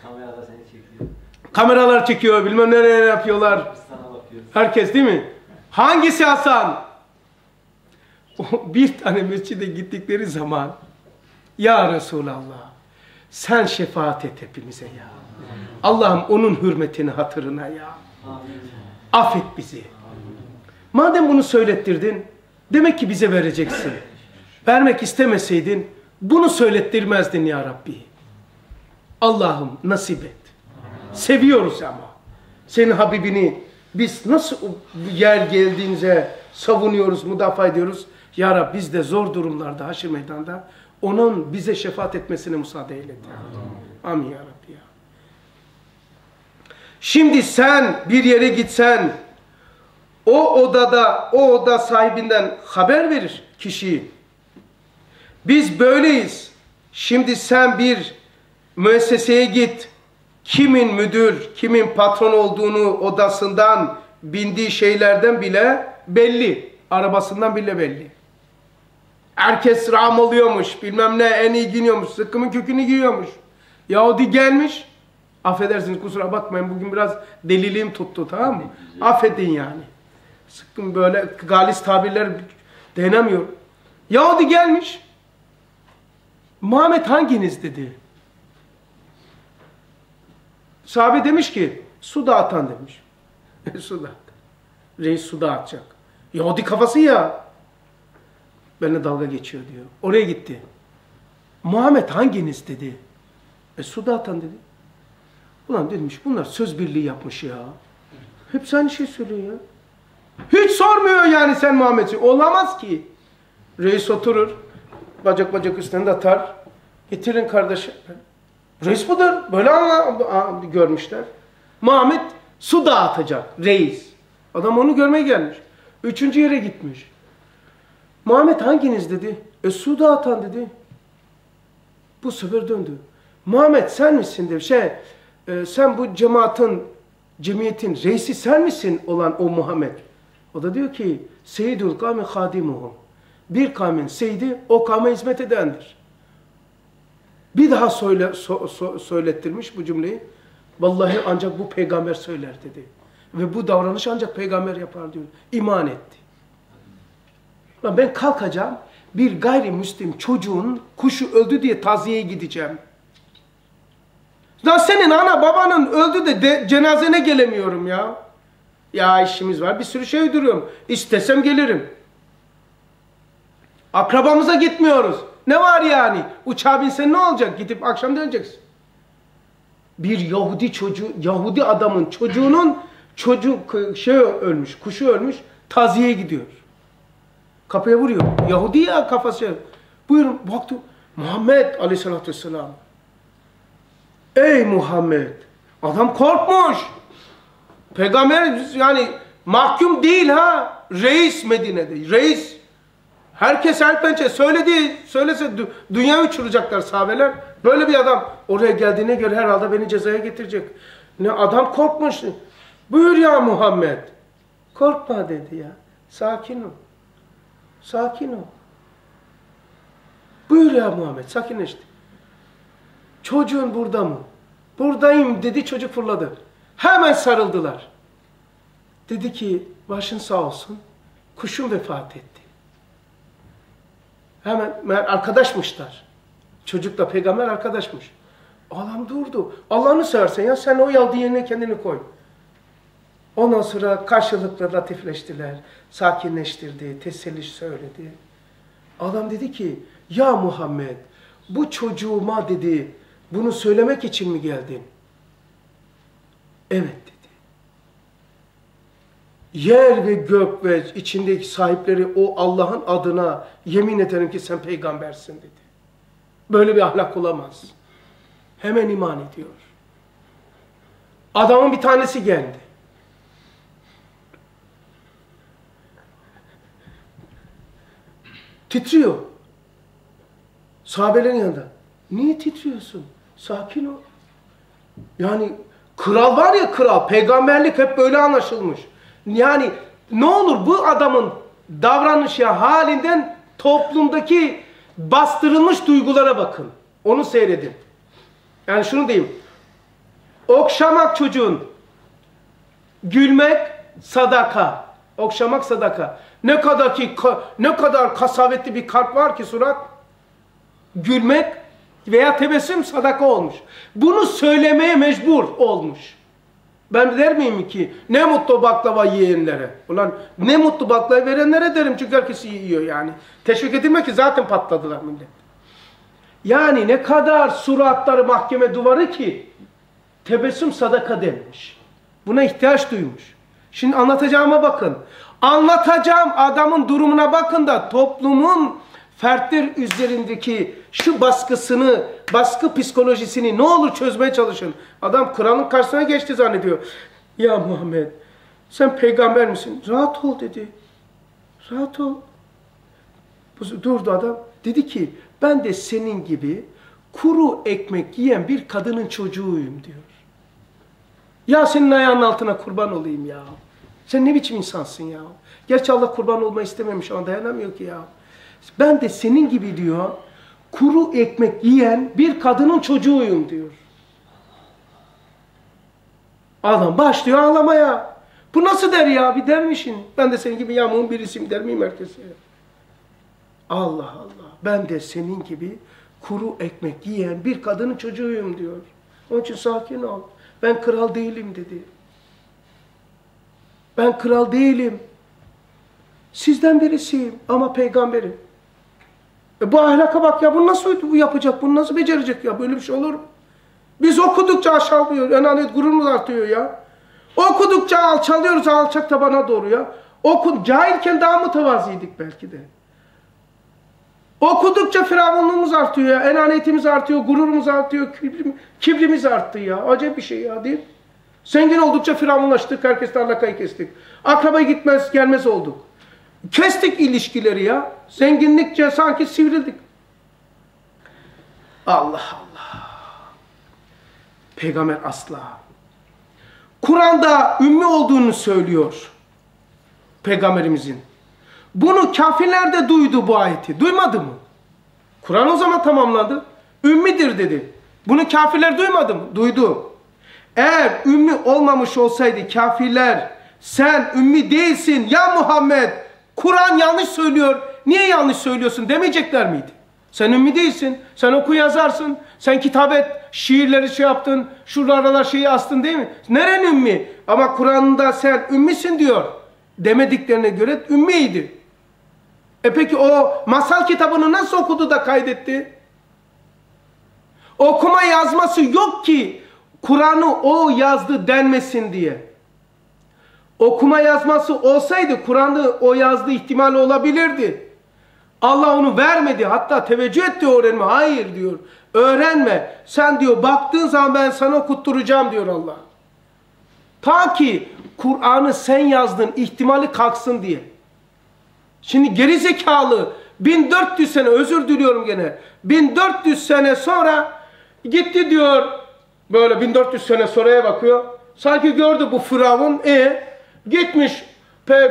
Kamerada seni çekiyor. Kameralar çekiyor bilmem nereye yapıyorlar. Herkes değil mi? Hangisi Hasan? Bir tane mescide gittikleri zaman Ya Resulallah sen şefaat et hepimize ya. Allah'ım onun hürmetini hatırına ya. Affet bizi. Madem bunu söylettirdin demek ki bize vereceksin. Vermek istemeseydin bunu söylettirmezdin ya Rabbi. Allah'ım nasip et. Seviyoruz ama. Senin Habibini biz nasıl yer geldiğince savunuyoruz, müdafaa ediyoruz. Ya Rabbi biz de zor durumlarda, haşir meydanda onun bize şefaat etmesine müsaade eyle. Amin ya Rabbi ya. Şimdi sen bir yere gitsen o odada, o oda sahibinden haber verir kişiyi. Biz böyleyiz. Şimdi sen bir müesseseye git. Kimin müdür, kimin patron olduğunu odasından, bindiği şeylerden bile belli. Arabasından bile belli. Herkes ram oluyormuş, bilmem ne en iyi giyiniyormuş, sıkkımın kökünü giyiyormuş. Yahudi gelmiş, affedersiniz kusura bakmayın bugün biraz deliliğim tuttu tamam mı? Affedin yani. Sıkkın böyle galis tabirler denemiyor. Yahudi gelmiş, Muhammed hanginiz dedi. Sahabe demiş ki su dağıtan demiş. su dağıtan. Reis su dağıtacak. Yahudi kafası ya. Benimle dalga geçiyor diyor. Oraya gitti. Muhammed hanginiz dedi. E su dağıtan dedi. Ulan demiş bunlar söz birliği yapmış ya. Hepsi aynı şey söylüyor ya. Hiç sormuyor yani sen Muhammed'sin. Olamaz ki. Reis oturur. Bacak bacak üstüne atar. Getirin kardeşim. Reis budur. Böyle ama görmüşler. Muhammed su dağıtacak. Reis. Adam onu görmeye gelmiş. Üçüncü yere gitmiş. Muhammed hanginiz dedi. E su dağıtan dedi. Bu sefer döndü. Muhammed sen misin dedi. Şey, e, sen bu cemaatin, cemiyetin reisi sen misin olan o Muhammed? O da diyor ki Seyyidül kavmi hadimuhum. Bir kavmin seyidi o kavme hizmet edendir. Bir daha söyle, so, so, söylettirmiş bu cümleyi. Vallahi ancak bu peygamber söyler dedi. Ve bu davranış ancak peygamber yapar diyor. İman etti. Lan ben kalkacağım bir gayrimüslim çocuğun kuşu öldü diye taziyeye gideceğim. Lan senin ana babanın öldü de, de cenazene gelemiyorum ya. Ya işimiz var bir sürü şey uyduruyorum. İstesem gelirim. Akrabamıza gitmiyoruz. Ne var yani? Uçağa binsen ne olacak? Gidip akşam döneceksin. Bir Yahudi çocuğu, Yahudi adamın çocuğunun çocuk şey ölmüş, kuşu ölmüş, taziye gidiyor. Kapıya vuruyor. Yahudi ya kafası. Buyurun baktı. Muhammed aleyhissalatü vesselam. Ey Muhammed. Adam korkmuş. Peygamber yani mahkum değil ha. Reis Medine'de. Reis. Herkes her pençe söyledi. Söylese dünya uçuracaklar sahabeler. Böyle bir adam oraya geldiğine göre herhalde beni cezaya getirecek. Ne adam korkmuş. Buyur ya Muhammed. Korkma dedi ya. Sakin ol. Sakin ol. Buyur ya Muhammed sakinleşti. Çocuğun burada mı? Buradayım dedi çocuk fırladı. Hemen sarıldılar. Dedi ki başın sağ olsun. Kuşum vefat etti. Hemen arkadaşmışlar. Çocukla peygamber arkadaşmış. Adam durdu. Allah'ını seversen ya sen o yaldı yerine kendini koy. Ondan sonra karşılıklı latifleştiler. Sakinleştirdi, teselli söyledi. Adam dedi ki ya Muhammed bu çocuğuma dedi bunu söylemek için mi geldin? Evet dedi. Yer ve gök ve içindeki sahipleri o Allah'ın adına yemin ederim ki sen peygambersin dedi. Böyle bir ahlak olamaz. Hemen iman ediyor. Adamın bir tanesi geldi. Titriyor. Sahabelerin yanında. Niye titriyorsun? Sakin ol. Yani kral var ya kral, peygamberlik hep böyle anlaşılmış. Yani ne olur bu adamın davranışı halinden toplumdaki bastırılmış duygulara bakın. Onu seyredin. Yani şunu diyeyim. Okşamak çocuğun. Gülmek sadaka. Okşamak sadaka. Ne kadar ki ne kadar kasavetli bir kalp var ki surat. Gülmek veya tebessüm sadaka olmuş. Bunu söylemeye mecbur olmuş. Ben der miyim ki ne mutlu baklava yiyenlere. Ulan ne mutlu baklava verenlere derim çünkü herkes yiyor yani. Teşvik edilmek ki zaten patladılar millet. Yani ne kadar suratları mahkeme duvarı ki tebessüm sadaka denmiş. Buna ihtiyaç duymuş. Şimdi anlatacağıma bakın. Anlatacağım adamın durumuna bakın da toplumun fertler üzerindeki şu baskısını, baskı psikolojisini ne olur çözmeye çalışın. Adam kralın karşısına geçti zannediyor. Ya Muhammed sen peygamber misin? Rahat ol dedi. Rahat ol. Durdu adam. Dedi ki ben de senin gibi kuru ekmek yiyen bir kadının çocuğuyum diyor. Ya senin ayağının altına kurban olayım ya. Sen ne biçim insansın ya. Gerçi Allah kurban olma istememiş ama dayanamıyor ki ya. Ben de senin gibi diyor kuru ekmek yiyen bir kadının çocuğuyum diyor. Adam başlıyor ağlamaya. Bu nasıl der ya? Bir dermişin. Ben de senin gibi yamuğun birisiyim der miyim herkese? Allah Allah. Ben de senin gibi kuru ekmek yiyen bir kadının çocuğuyum diyor. Onun için sakin ol. Ben kral değilim dedi. Ben kral değilim. Sizden birisiyim ama peygamberim. E bu ahlaka bak ya bu nasıl yapacak, bunu nasıl becerecek ya böyle bir şey olur mu? Biz okudukça aşağılıyor, enanet gururumuz artıyor ya. Okudukça alçalıyoruz alçak tabana doğru ya. Oku, cahilken daha mütevaziydik belki de. Okudukça firavunluğumuz artıyor ya, enaniyetimiz artıyor, gururumuz artıyor, kibrim, kibrimiz arttı ya. Acayip bir şey ya değil Zengin oldukça firavunlaştık, herkesle alakayı kestik. Akrabaya gitmez, gelmez olduk. Kestik ilişkileri ya. Zenginlikçe sanki sivrildik. Allah Allah. Peygamber asla. Kur'an'da ümmi olduğunu söylüyor. Peygamberimizin. Bunu kafirler de duydu bu ayeti. Duymadı mı? Kur'an o zaman tamamlandı. Ümmidir dedi. Bunu kafirler duymadı mı? Duydu. Eğer ümmi olmamış olsaydı kafirler sen ümmi değilsin ya Muhammed Kur'an yanlış söylüyor. Niye yanlış söylüyorsun demeyecekler miydi? Sen ümmi değilsin. Sen oku yazarsın. Sen kitap et. Şiirleri şey yaptın. Şuralara şeyi astın değil mi? Neren ümmi? Ama Kur'an'da sen ümmisin diyor. Demediklerine göre ümmiydi. E peki o masal kitabını nasıl okudu da kaydetti? Okuma yazması yok ki Kur'an'ı o yazdı denmesin diye. Okuma yazması olsaydı Kur'an'ı o yazdığı ihtimali olabilirdi. Allah onu vermedi. Hatta teveccüh etti öğrenme. Hayır diyor. Öğrenme. Sen diyor baktığın zaman ben sana okutturacağım diyor Allah. Ta ki Kur'an'ı sen yazdın ihtimali kalksın diye. Şimdi geri zekalı 1400 sene özür diliyorum gene. 1400 sene sonra gitti diyor böyle 1400 sene sonraya bakıyor. Sanki gördü bu Firavun e Gitmiş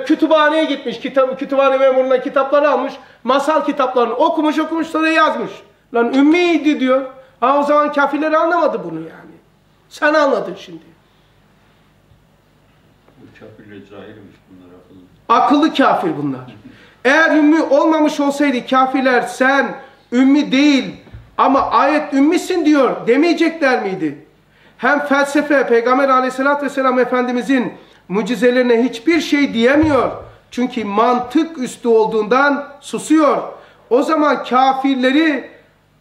kütüphaneye gitmiş, kitap, kütüphane memuruna kitapları almış, masal kitaplarını okumuş okumuş sonra yazmış. Lan ümmiydi diyor. Ha o zaman kafirler anlamadı bunu yani. Sen anladın şimdi. Bu kafirle cahilmiş bunlar akıllı. Akıllı kafir bunlar. Eğer ümmi olmamış olsaydı kafirler sen ümmi değil ama ayet ümmisin diyor demeyecekler miydi? Hem felsefe Peygamber aleyhissalatü vesselam Efendimizin mucizelerine hiçbir şey diyemiyor. Çünkü mantık üstü olduğundan susuyor. O zaman kafirleri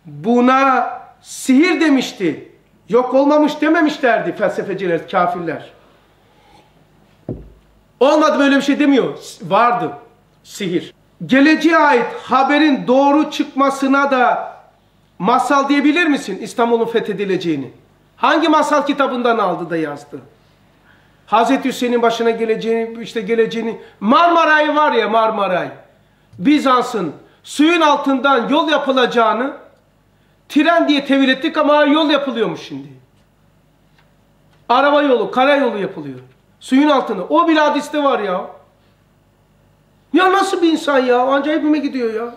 buna sihir demişti. Yok olmamış dememişlerdi felsefeciler, kafirler. Olmadı böyle bir şey demiyor. Vardı sihir. Geleceğe ait haberin doğru çıkmasına da masal diyebilir misin İstanbul'un fethedileceğini? Hangi masal kitabından aldı da yazdı? Hazreti Hüseyin'in başına geleceğini, işte geleceğini, Marmaray var ya Marmaray, Bizans'ın suyun altından yol yapılacağını tren diye tevil ettik ama yol yapılıyormuş şimdi. Araba yolu, karayolu yapılıyor. Suyun altında. O bile hadiste var ya. Ya nasıl bir insan ya? Acayipime gidiyor ya.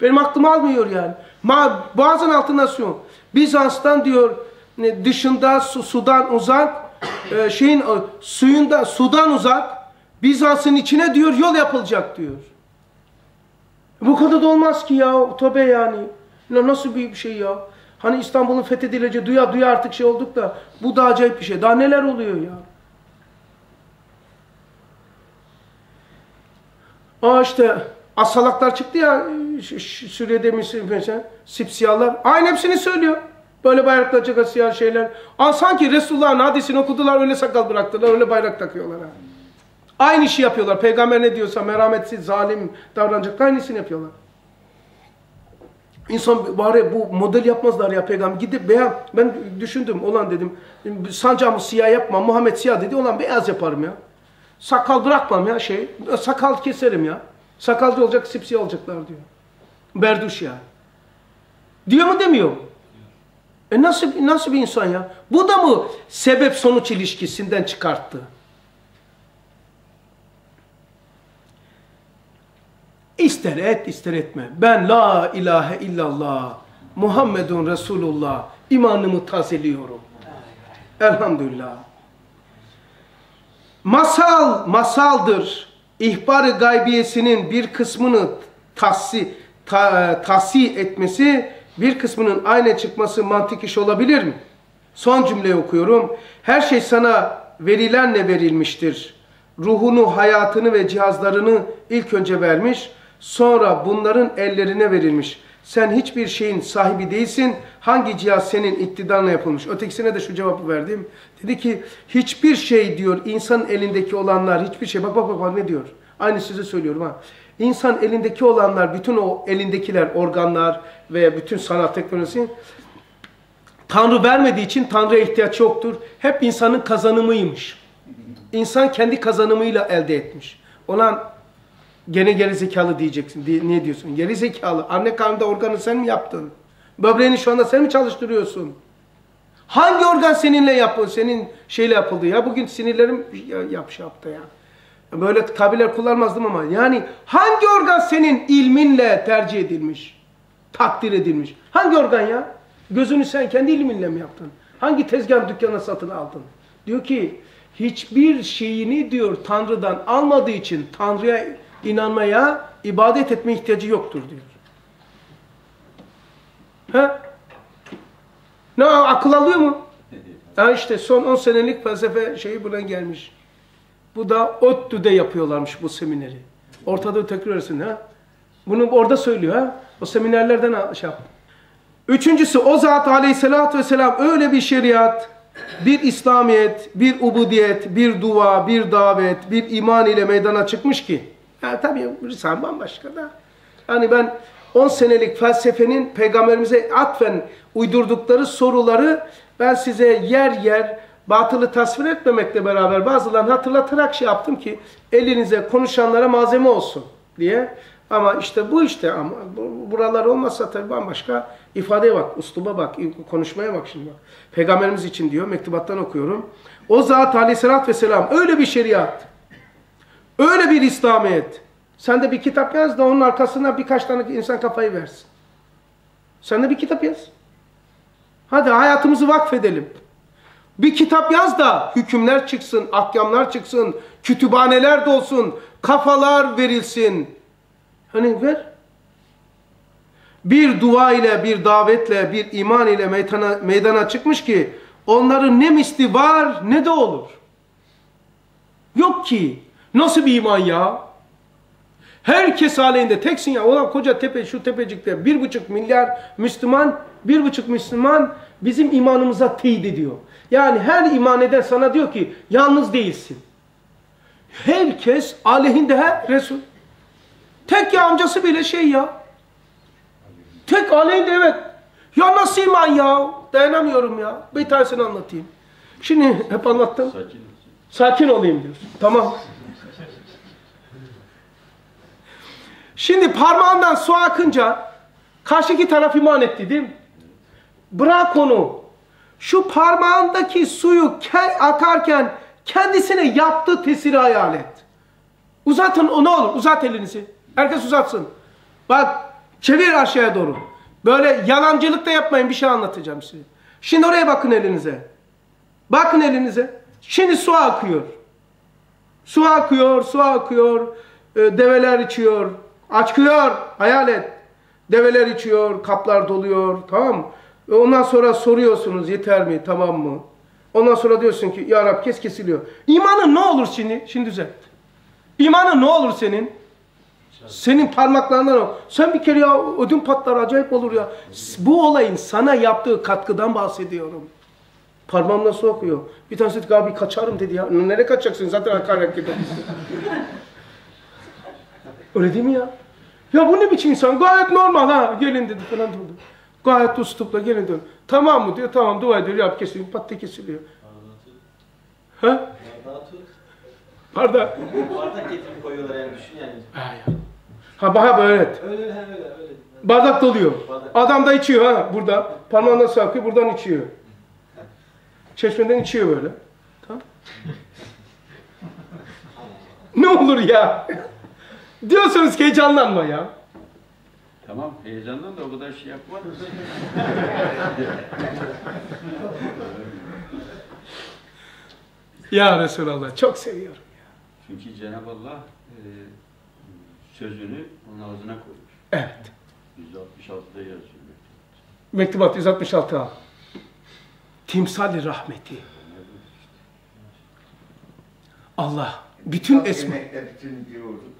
Benim aklım almıyor yani. Ma bazen altında su. Bizans'tan diyor dışında su, sudan uzak e, şeyin e, suyunda sudan uzak Bizans'ın içine diyor yol yapılacak diyor. Bu kadar da olmaz ki ya. Tövbe yani. Ya nasıl bir şey ya? Hani İstanbul'un fethedileceği duya duya artık şey olduk da bu da acayip bir şey. Daha neler oluyor ya? Aa işte asalaklar çıktı ya Suriye'de Mısır mesela sipsiyahlar. Aynı hepsini söylüyor. Böyle bayraklar çıkan siyah şeyler. Aa, sanki Resulullah'ın hadisini okudular öyle sakal bıraktılar öyle bayrak takıyorlar. Ha. Aynı işi yapıyorlar. Peygamber ne diyorsa merhametsiz, zalim davranacaklar aynısını yapıyorlar. İnsan bari bu model yapmazlar ya peygamber. Gidip beyaz, ben düşündüm olan dedim. Sancağımı siyah yapma, Muhammed siyah dedi. Olan beyaz yaparım ya. Sakal bırakmam ya şey. Sakal keserim ya. Sakalcı olacak, sipsiyah olacaklar diyor. Berduş ya. Diyor mu demiyor mu? E nasıl, nasıl bir insan ya? Bu da mı sebep sonuç ilişkisinden çıkarttı? İster et ister etme. Ben la ilahe illallah Muhammedun Resulullah imanımı tazeliyorum. Elhamdülillah. Masal masaldır. İhbar-ı gaybiyesinin bir kısmını tahsi, ta, tahsi etmesi, bir kısmının ayna çıkması mantık iş olabilir mi? Son cümleyi okuyorum. Her şey sana verilenle verilmiştir. Ruhunu, hayatını ve cihazlarını ilk önce vermiş, sonra bunların ellerine verilmiş. Sen hiçbir şeyin sahibi değilsin. Hangi cihaz senin iktidarla yapılmış? Ötekisine de şu cevabı verdim. Dedi ki hiçbir şey diyor insan elindeki olanlar hiçbir şey. Bak bak bak, bak ne diyor? Aynı size söylüyorum ha. İnsan elindeki olanlar, bütün o elindekiler, organlar ve bütün sanat teknolojisi Tanrı vermediği için Tanrı'ya ihtiyaç yoktur. Hep insanın kazanımıymış. İnsan kendi kazanımıyla elde etmiş. Ona gene geri zekalı diyeceksin. Diye, ne diyorsun? Geri zekalı. Anne karnında organı sen mi yaptın? Böbreğini şu anda sen mi çalıştırıyorsun? Hangi organ seninle yapıldı? Senin şeyle yapıldı ya. Bugün sinirlerim yap yaptı ya. Böyle tabirler kullanmazdım ama yani hangi organ senin ilminle tercih edilmiş? Takdir edilmiş. Hangi organ ya? Gözünü sen kendi ilminle mi yaptın? Hangi tezgah dükkanı satın aldın? Diyor ki hiçbir şeyini diyor Tanrı'dan almadığı için Tanrı'ya inanmaya, ibadet etme ihtiyacı yoktur diyor. He? Ne akıl alıyor mu? Ha işte son 10 senelik felsefe şeyi buna gelmiş. Bu da ODTÜ'de yapıyorlarmış bu semineri. Ortada tekrar arasında. Ha? Bunu orada söylüyor ha. O seminerlerden şey yap. Üçüncüsü o zat aleyhissalatü vesselam öyle bir şeriat, bir İslamiyet, bir ubudiyet, bir dua, bir davet, bir iman ile meydana çıkmış ki. Ya tabii Risale bambaşka da. Yani ben 10 senelik felsefenin peygamberimize atfen uydurdukları soruları ben size yer yer batılı tasvir etmemekle beraber bazılarını hatırlatarak şey yaptım ki elinize konuşanlara malzeme olsun diye. Ama işte bu işte ama bu- buralar olmazsa tabii bambaşka ifadeye bak, usluba bak, konuşmaya bak şimdi bak. Peygamberimiz için diyor, mektubattan okuyorum. O zat aleyhissalatü vesselam öyle bir şeriat, Öyle bir İslamiyet. Sen de bir kitap yaz da onun arkasına birkaç tane insan kafayı versin. Sen de bir kitap yaz. Hadi hayatımızı vakfedelim. Bir kitap yaz da hükümler çıksın, ahkamlar çıksın, kütüphaneler dolsun, kafalar verilsin. Hani ver. Bir dua ile, bir davetle, bir iman ile meydana, meydana çıkmış ki onların ne misli var ne de olur. Yok ki. Nasıl bir iman ya? Herkes aleyhinde teksin ya. Olan koca tepe şu tepecikte bir buçuk milyar Müslüman, bir buçuk Müslüman bizim imanımıza teyit ediyor. Yani her iman eden sana diyor ki yalnız değilsin. Herkes aleyhinde he Resul. Tek ya amcası bile şey ya. Tek aleyhinde evet. Ya nasıl iman ya? Dayanamıyorum ya. Bir tanesini anlatayım. Şimdi hep anlattım. Sakin. Sakin olayım diyorsun. Tamam. Şimdi parmağından su akınca karşıki taraf iman etti değil mi? Bırak onu. Şu parmağındaki suyu ke- akarken kendisine yaptığı tesiri hayal et. Uzatın o ne olur uzat elinizi. Herkes uzatsın. Bak çevir aşağıya doğru. Böyle yalancılık da yapmayın bir şey anlatacağım size. Şimdi oraya bakın elinize. Bakın elinize. Şimdi su akıyor. Su akıyor, su akıyor. E, develer içiyor. Açkıyor. Hayal et. Develer içiyor, kaplar doluyor. Tamam mı? E, ondan sonra soruyorsunuz yeter mi, tamam mı? Ondan sonra diyorsun ki ya Rab kes kesiliyor. İmanın ne olur şimdi? Şimdi düzelt. İmanın ne olur senin? Senin parmaklarından o. Sen bir kere ya ödüm patlar acayip olur ya. Bu olayın sana yaptığı katkıdan bahsediyorum. Parmağımla su akıyor. Bir tanesi dedi abi kaçarım dedi ya. Nereye kaçacaksın zaten hakaret ediyorsun. Öyle değil mi ya? Ya bu ne biçim insan? Gayet normal ha. Gelin dedi falan durdu. Gayet uslupla gelin diyor. Tamam mı diyor. Tamam dua ediyor. Yap kesiliyor. Pat kesiliyor. Ha? Pardon. Bardak getirip koyuyorlar yani düşün yani. Ha ya. Ha bana böyle et. Öyle öyle öyle öyle. Bardak doluyor. Bardak. Adam da içiyor ha burada. Parmağından sarkıyor buradan içiyor. Çeşmeden içiyor böyle. Tamam. ne olur ya? Diyorsunuz ki heyecanlanma ya. Tamam heyecandan da o kadar şey yapma. Ya Resulallah çok seviyorum. Çünkü Cenab-ı Allah e, sözünü onun ağzına koymuş. Evet. 166'da yazıyor. Mektubat 166 al. Timsali rahmeti. Allah bütün esma. Yemekte bütün bir ordu Ya.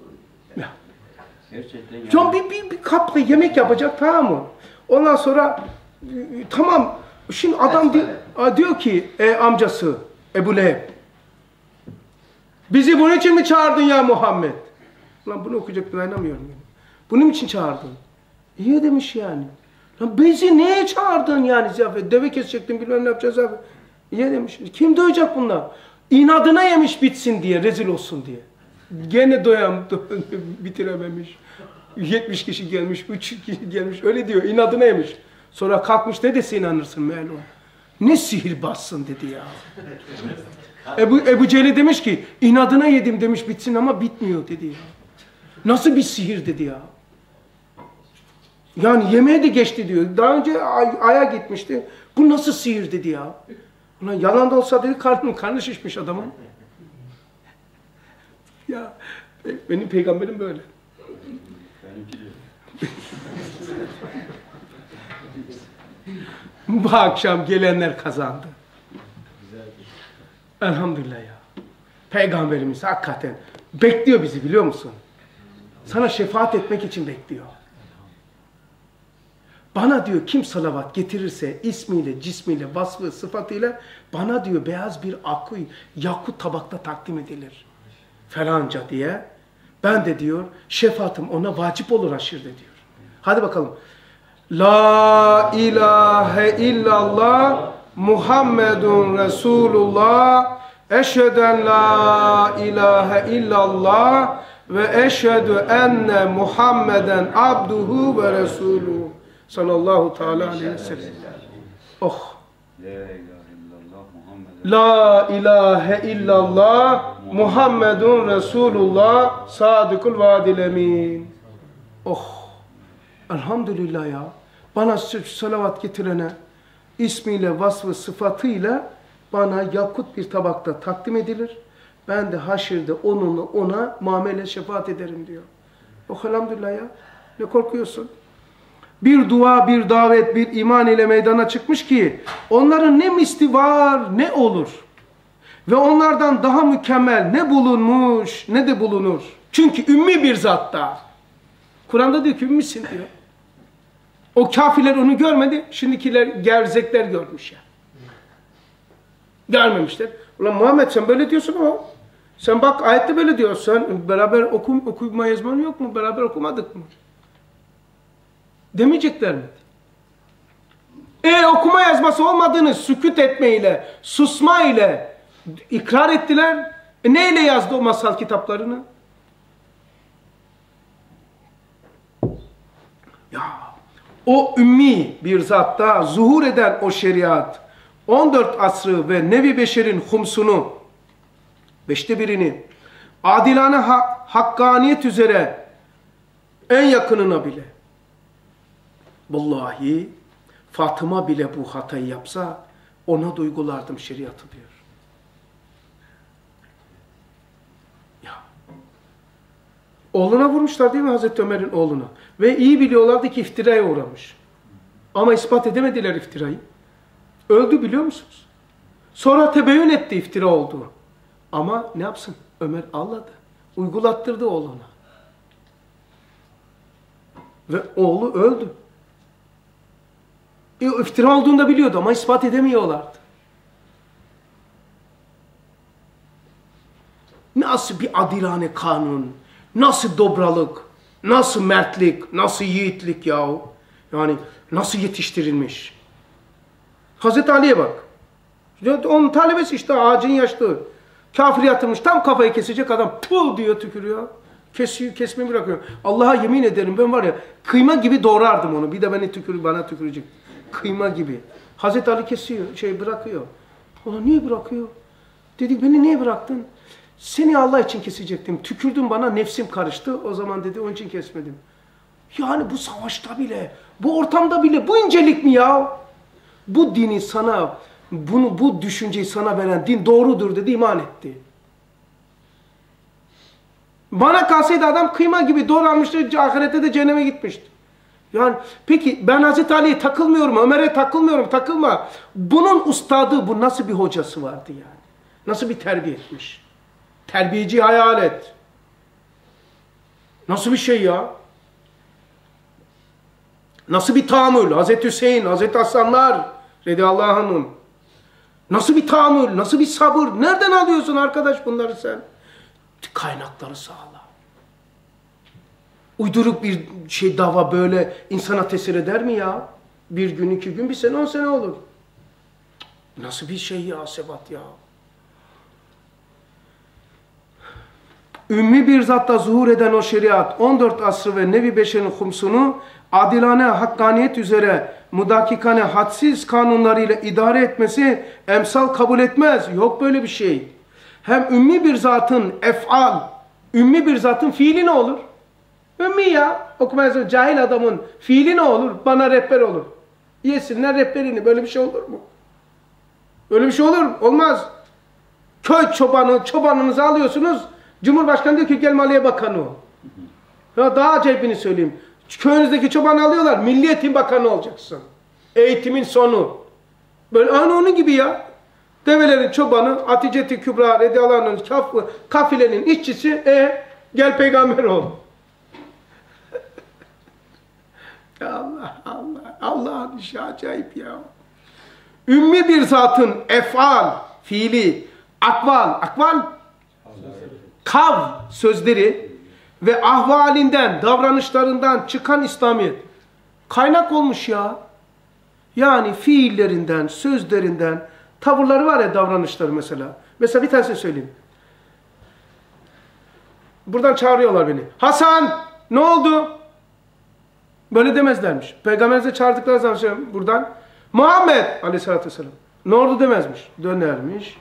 Gerçekten yani. John bir, bir, bir kapla yemek yapacak tamam mı? Ondan sonra e, tamam şimdi adam di- diyor ki e, amcası Ebu Leheb bizi bunun için mi çağırdın ya Muhammed? Lan bunu okuyacak dayanamıyorum. Yani. Bunun için çağırdın. İyi demiş yani. Lan bizi neye çağırdın yani ziyafet? Deve kesecektin bilmem ne yapacağız abi. İyi demiş. Kim doyacak bunlar? İnadına yemiş bitsin diye, rezil olsun diye. Gene doyam bitirememiş. 70 kişi gelmiş, 3 kişi gelmiş. Öyle diyor. inadına yemiş. Sonra kalkmış ne dese inanırsın Mevla. Ne sihirbazsın dedi ya. Ebu, Ebu Cehil demiş ki inadına yedim demiş bitsin ama bitmiyor dedi ya. Nasıl bir sihir dedi ya. Yani yemeğe de geçti diyor. Daha önce ay, aya gitmişti. Bu nasıl sihir dedi ya. Ulan yalan da olsa dedi karnı, karnı şişmiş adamın. Ya be- benim peygamberim böyle. Bu akşam gelenler kazandı. Elhamdülillah ya. Peygamberimiz hakikaten bekliyor bizi biliyor musun? Sana şefaat etmek için bekliyor. Bana diyor kim salavat getirirse ismiyle, cismiyle, vasfı, sıfatıyla bana diyor beyaz bir akı, yakut tabakta takdim edilir. Falanca diye. Ben de diyor şefaatim ona vacip olur aşırıda diyor. Hadi bakalım. La ilahe illallah Muhammedun Resulullah Eşheden la ilahe illallah ve eşhedü enne Muhammeden abduhu ve resuluhu sallallahu teala aleyhi ve sellem. Oh. La ilahe illallah Muhammedun Resulullah sadıkul vadil emin. Oh. Elhamdülillah ya. Bana salavat getirene ismiyle, vasfı, sıfatıyla bana yakut bir tabakta takdim edilir. Ben de haşirde onunla ona muamele şefaat ederim diyor. Oh elhamdülillah ya. Ne korkuyorsun? Bir dua, bir davet, bir iman ile meydana çıkmış ki onların ne misli var ne olur. Ve onlardan daha mükemmel ne bulunmuş ne de bulunur. Çünkü ümmi bir zatta. Kur'an'da diyor ki ümmisin diyor. O kafirler onu görmedi. Şimdikiler gerzekler görmüş ya. Görmemişler. Ulan Muhammed sen böyle diyorsun ama sen bak ayette böyle diyor. Sen beraber okum, okuma yazman yok mu? Beraber okumadık mı? Demeyecekler mi? E okuma yazması olmadığını sükut etmeyle, susma ile ikrar ettiler. E neyle yazdı o masal kitaplarını? Ya o ümmi bir zatta zuhur eden o şeriat 14 asrı ve nevi beşerin humsunu beşte birini adilane ha hakkaniyet üzere en yakınına bile vallahi Fatıma bile bu hatayı yapsa ona duygulardım şeriatı diyor. Oğluna vurmuşlar değil mi Hazreti Ömer'in oğluna? Ve iyi biliyorlardı ki iftiraya uğramış. Ama ispat edemediler iftirayı. Öldü biliyor musunuz? Sonra tebeyyün etti iftira olduğu. Ama ne yapsın? Ömer ağladı. Uygulattırdı oğluna. Ve oğlu öldü. E, iftira olduğunu da biliyordu ama ispat edemiyorlardı. Nasıl bir adilane kanun, nasıl dobralık, nasıl mertlik, nasıl yiğitlik yahu. Yani nasıl yetiştirilmiş. Hazreti Ali'ye bak. Onun talebesi işte ağacın yaşlı. Kafir yatırmış tam kafayı kesecek adam pul diyor tükürüyor. Kesiyor, kesmeyi bırakıyor. Allah'a yemin ederim ben var ya kıyma gibi doğrardım onu. Bir de beni tükür, bana tükürecek. Kıyma gibi. Hazreti Ali kesiyor, şey bırakıyor. Ona niye bırakıyor? Dedi beni niye bıraktın? Seni Allah için kesecektim. Tükürdün bana nefsim karıştı. O zaman dedi onun için kesmedim. Yani bu savaşta bile, bu ortamda bile bu incelik mi ya? Bu dini sana, bunu bu düşünceyi sana veren din doğrudur dedi, iman etti. Bana kalsaydı adam kıyma gibi doğranmıştı, ahirette de cehenneme gitmişti. Yani peki ben Hazreti Ali'ye takılmıyorum, Ömer'e takılmıyorum, takılma. Bunun ustadı, bu nasıl bir hocası vardı yani? Nasıl bir terbiye etmiş? Terbiyeci hayal et. Nasıl bir şey ya? Nasıl bir tahammül? Hazreti Hüseyin, Hazreti Hasanlar radıyallahu anhum. Nasıl bir tahammül, nasıl bir sabır? Nereden alıyorsun arkadaş bunları sen? Kaynakları sağla. Uyduruk bir şey dava böyle insana tesir eder mi ya? Bir gün, iki gün, bir sene, on sene olur. Nasıl bir şey ya Sebat ya? Ümmi bir zatta zuhur eden o şeriat 14 asrı ve nevi beşerin humsunu adilane, hakkaniyet üzere mudakikane, hadsiz kanunlarıyla idare etmesi emsal kabul etmez. Yok böyle bir şey. Hem ümmi bir zatın efal, ümmi bir zatın fiili ne olur? Ümmi ya. Okumayasın cahil adamın fiili ne olur? Bana rehber olur. Yesinler rehberini. Böyle bir şey olur mu? Böyle bir şey olur? Olmaz. Köy çobanı, çobanınızı alıyorsunuz. Cumhurbaşkanı diyor ki gel Maliye Bakanı ol. Ya daha acayipini söyleyeyim. Köyünüzdeki çobanı alıyorlar. Milli Eğitim Bakanı olacaksın. Eğitimin sonu. Böyle aynı onun gibi ya. Develerin çobanı, Hatice-i Kübra, Rediyalar'ın kaf, kafilenin işçisi, e gel peygamber ol. ya Allah, Allah, Allah'ın işi acayip ya. Ümmi bir zatın efal, fiili, akval, akval, kav sözleri ve ahvalinden, davranışlarından çıkan İslamiyet kaynak olmuş ya. Yani fiillerinden, sözlerinden, tavırları var ya davranışları mesela. Mesela bir tanesini söyleyeyim. Buradan çağırıyorlar beni. Hasan ne oldu? Böyle demezlermiş. Peygamberimize çağırdıkları zaman şey, buradan Muhammed aleyhissalatü vesselam ne oldu demezmiş. Dönermiş.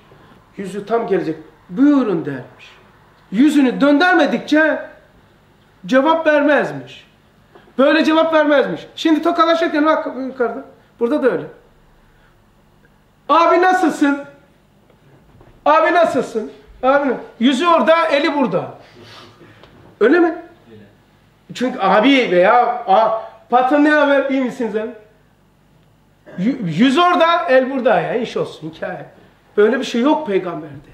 Yüzü tam gelecek. Buyurun dermiş. Yüzünü döndürmedikçe cevap vermezmiş. Böyle cevap vermezmiş. Şimdi tokalaşırken bak yukarıda. Burada da öyle. Abi nasılsın? Abi nasılsın? Abi yüzü orada, eli burada. Öyle mi? Çünkü abi veya a, patron ne haber? İyi misiniz abi? Yü- Yüz orada, el burada ya. iş olsun hikaye. Böyle bir şey yok peygamberde.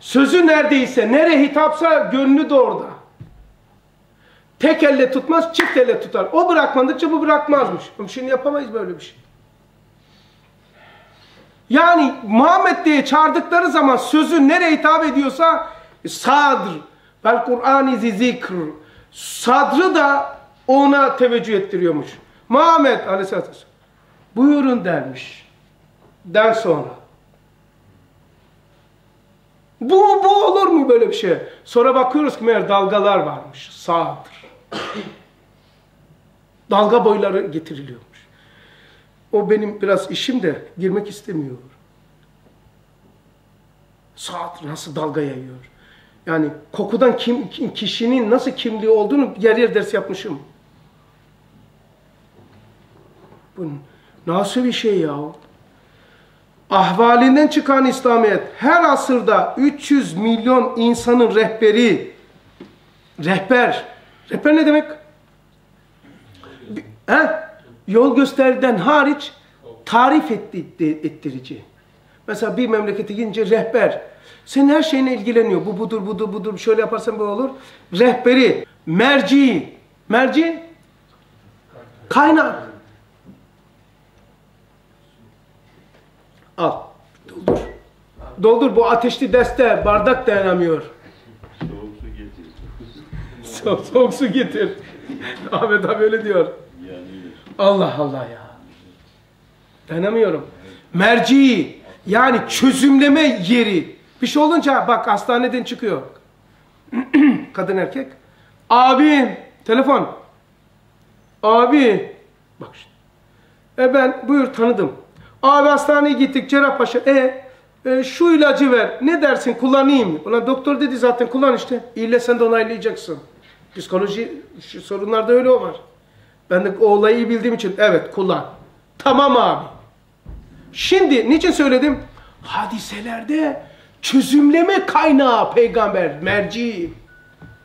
Sözü neredeyse, nereye hitapsa gönlü de orada. Tek elle tutmaz, çift elle tutar. O bırakmadıkça bu bırakmazmış. Şimdi yapamayız böyle bir şey. Yani Muhammed diye çağırdıkları zaman sözü nereye hitap ediyorsa sadr, vel Kur'an-ı zikr. Sadrı da ona teveccüh ettiriyormuş. Muhammed aleyhissalatü vesselam buyurun dermiş. Den sonra. Bu, bu olur mu böyle bir şey? Sonra bakıyoruz ki meğer dalgalar varmış. Sağdır. Dalga boyları getiriliyormuş. O benim biraz işim de girmek istemiyor. Saat nasıl dalga yayıyor. Yani kokudan kim, kim- kişinin nasıl kimliği olduğunu yer yer ders yapmışım. Bu nasıl bir şey ya? Ahvalinden çıkan İslamiyet her asırda 300 milyon insanın rehberi, rehber, rehber ne demek? He? Yol gösteriden hariç tarif etti, etti- ettirici. Mesela bir memlekete gidince rehber. Senin her şeyine ilgileniyor. Bu budur, budur, budur. Şöyle yaparsan böyle olur. Rehberi, merci. Merci? Kaynak. Al. Doldur. Doldur. Bu ateşli deste bardak dayanamıyor. Soğuk su getir. Soğuk, soğuk su getir. Ahmet abi öyle diyor. Allah Allah ya. Dayanamıyorum. Merci yani çözümleme yeri. Bir şey olunca bak hastaneden çıkıyor. Kadın erkek. Abi telefon. Abi bak şimdi. E ben buyur tanıdım. Abi hastaneye gittik Cerrahpaşa. E, e şu ilacı ver. Ne dersin kullanayım mı? Ulan doktor dedi zaten kullan işte. İlle sen de onaylayacaksın. Psikoloji sorunlarda öyle o var. Ben de o olayı iyi bildiğim için evet kullan. Tamam abi. Şimdi niçin söyledim? Hadiselerde çözümleme kaynağı peygamber, merci.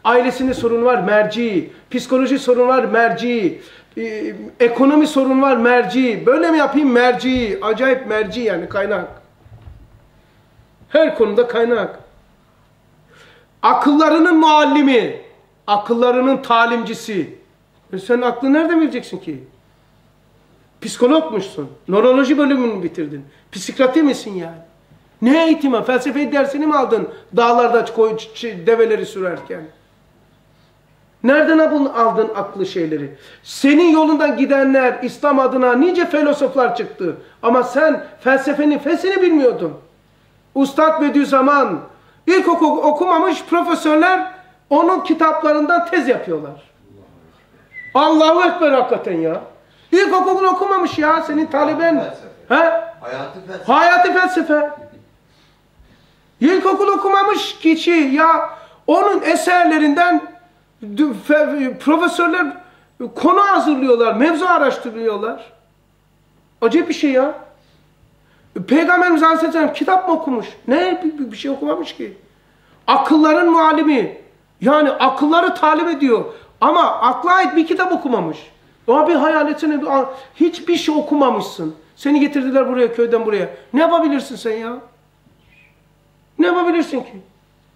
Ailesinde sorun var, merci. Psikoloji sorun var, merci. Ee, ekonomi sorun var, merci. Böyle mi yapayım, merci. Acayip merci yani kaynak. Her konuda kaynak. Akıllarının muallimi, akıllarının talimcisi. E sen aklı nereden bileceksin ki? Psikologmuşsun. Nöroloji bölümünü bitirdin. Psikiyatri misin yani? Ne eğitimi? Felsefe dersini mi aldın dağlarda develeri sürerken? Nereden aldın, aldın aklı şeyleri? Senin yolundan gidenler İslam adına nice filozoflar çıktı. Ama sen felsefenin fesini bilmiyordun. Ustad Bediüzzaman ilkokul okumamış profesörler onun kitaplarından tez yapıyorlar. Allahu Ekber hakikaten ya. İlkokul okumamış ya senin taliben. Felsefe. He? Hayatı felsefe. Hayatı felsefe. İlkokul okumamış kişi ya onun eserlerinden profesörler konu hazırlıyorlar, mevzu araştırıyorlar. Acayip bir şey ya. Peygamberimiz Aleyhisselam kitap mı okumuş? Ne? Bir, bir- şey okumamış ki. Akılların muallimi. Yani akılları talim ediyor. Ama akla ait bir kitap okumamış. O bir hayal etsene. bir- Hiçbir şey okumamışsın. Seni getirdiler buraya, köyden buraya. Ne yapabilirsin sen ya? Ne yapabilirsin ki?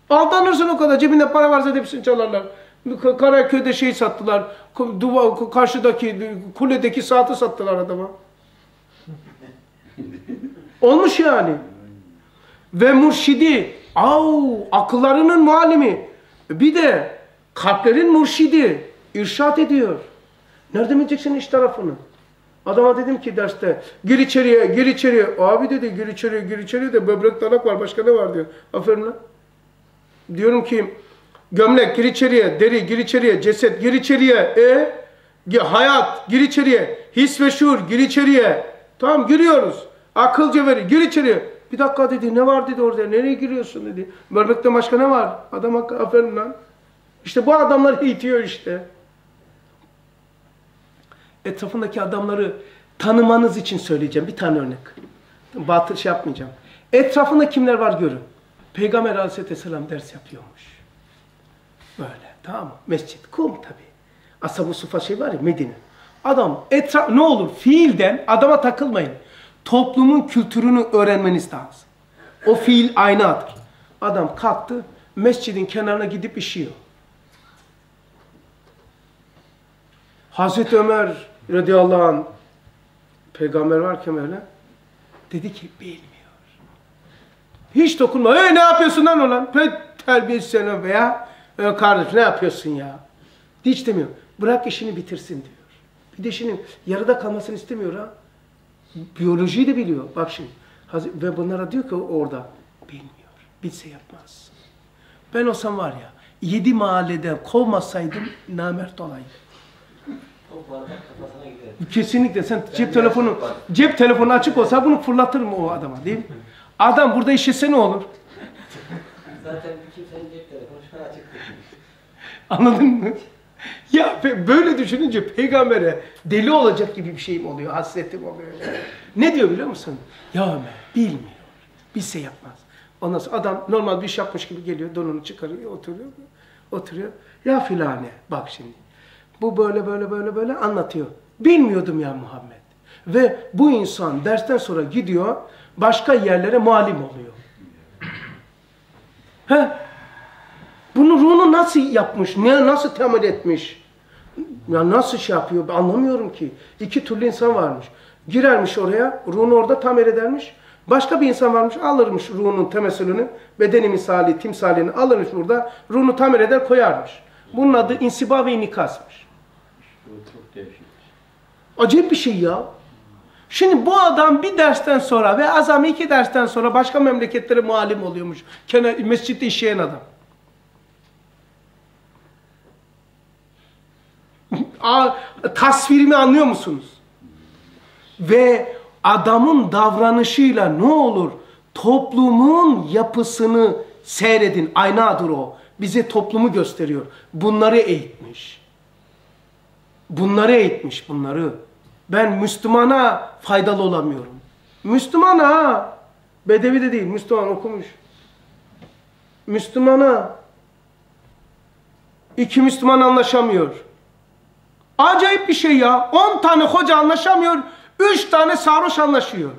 Aldanırsın o kadar. Cebinde para varsa hepsini çalarlar. Karaköy'de şey sattılar. Duva, karşıdaki kuledeki saati sattılar adama. Olmuş yani. Ve murşidi, au, akıllarının muallimi. Bir de kalplerin murşidi, irşat ediyor. Nerede bileceksin iş tarafını? Adama dedim ki derste, gir içeriye, gir içeriye. Abi dedi, gir içeriye, gir içeriye de böbrek tanak var, başka ne var diyor. Aferin lan. Diyorum ki, gömlek gir içeriye, deri gir içeriye, ceset gir içeriye, e hayat gir içeriye, his ve şuur gir içeriye. Tamam giriyoruz. Akıl cevheri gir içeriye. Bir dakika dedi ne var dedi orada nereye giriyorsun dedi. Bölmekte başka ne var? Adam aferin lan. İşte bu adamlar eğitiyor işte. Etrafındaki adamları tanımanız için söyleyeceğim bir tane örnek. Batıl şey yapmayacağım. Etrafında kimler var görün. Peygamber aleyhisselam ders yapıyormuş. Böyle tamam mı? Mescit, kum tabi. Ashab-ı Sufa şey var ya Medine. Adam etraf ne olur fiilden adama takılmayın. Toplumun kültürünü öğrenmeniz lazım. O fiil aynadır. Adam kalktı mescidin kenarına gidip işiyor. Hazreti Ömer radıyallahu anh peygamber varken öyle dedi ki bilmiyor. Hiç dokunma. Hey ne yapıyorsun lan olan? Pe terbiyesiz veya e, kardeş ne yapıyorsun ya? Hiç demiyor. Bırak işini bitirsin diyor. Bir de işinin yarıda kalmasını istemiyor ha. Biyolojiyi de biliyor. Bak şimdi. Ve bunlara diyor ki orada bilmiyor. Bilse yapmaz. Ben olsam var ya yedi mahalleden kovmasaydım namert olaydım. Kesinlikle sen cep Ben telefonu yaparım. cep telefonu açık olsa bunu fırlatırım o adama değil mi? Adam burada işese ne olur? Zaten kimsenin cep telefonu şu an açık. Anladın mı? Ya böyle düşününce peygambere deli olacak gibi bir şeyim oluyor, hasretim oluyor. Ne diyor biliyor musun? Ya Ömer bilmiyor, bilse yapmaz. Ondan sonra adam normal bir iş yapmış gibi geliyor, donunu çıkarıyor, oturuyor, oturuyor. Ya filane, bak şimdi. Bu böyle böyle böyle böyle anlatıyor. Bilmiyordum ya Muhammed. Ve bu insan dersten sonra gidiyor, başka yerlere muallim oluyor. He? Bunu ruhunu nasıl yapmış? Ne nasıl temel etmiş? Ya nasıl şey yapıyor? Ben anlamıyorum ki. İki türlü insan varmış. Girermiş oraya, ruhunu orada tamir edermiş. Başka bir insan varmış, alırmış ruhunun temessülünü, bedeni misali, timsalini alırmış burada, ruhunu tamir eder koyarmış. Bunun adı insiba ve inikasmış. O çok değişik. Acayip bir şey ya. Şimdi bu adam bir dersten sonra ve azami iki dersten sonra başka memleketlere muallim oluyormuş. Kenar, mescitte işleyen adam. Tasvirimi anlıyor musunuz? Ve adamın davranışıyla ne olur? Toplumun yapısını seyredin. Aynadır o. Bize toplumu gösteriyor. Bunları eğitmiş. Bunları eğitmiş bunları. Ben Müslümana faydalı olamıyorum. Müslümana, Bedevi de değil, Müslüman okumuş. Müslümana, iki Müslüman anlaşamıyor. Acayip bir şey ya. 10 tane hoca anlaşamıyor, 3 tane sarhoş anlaşıyor.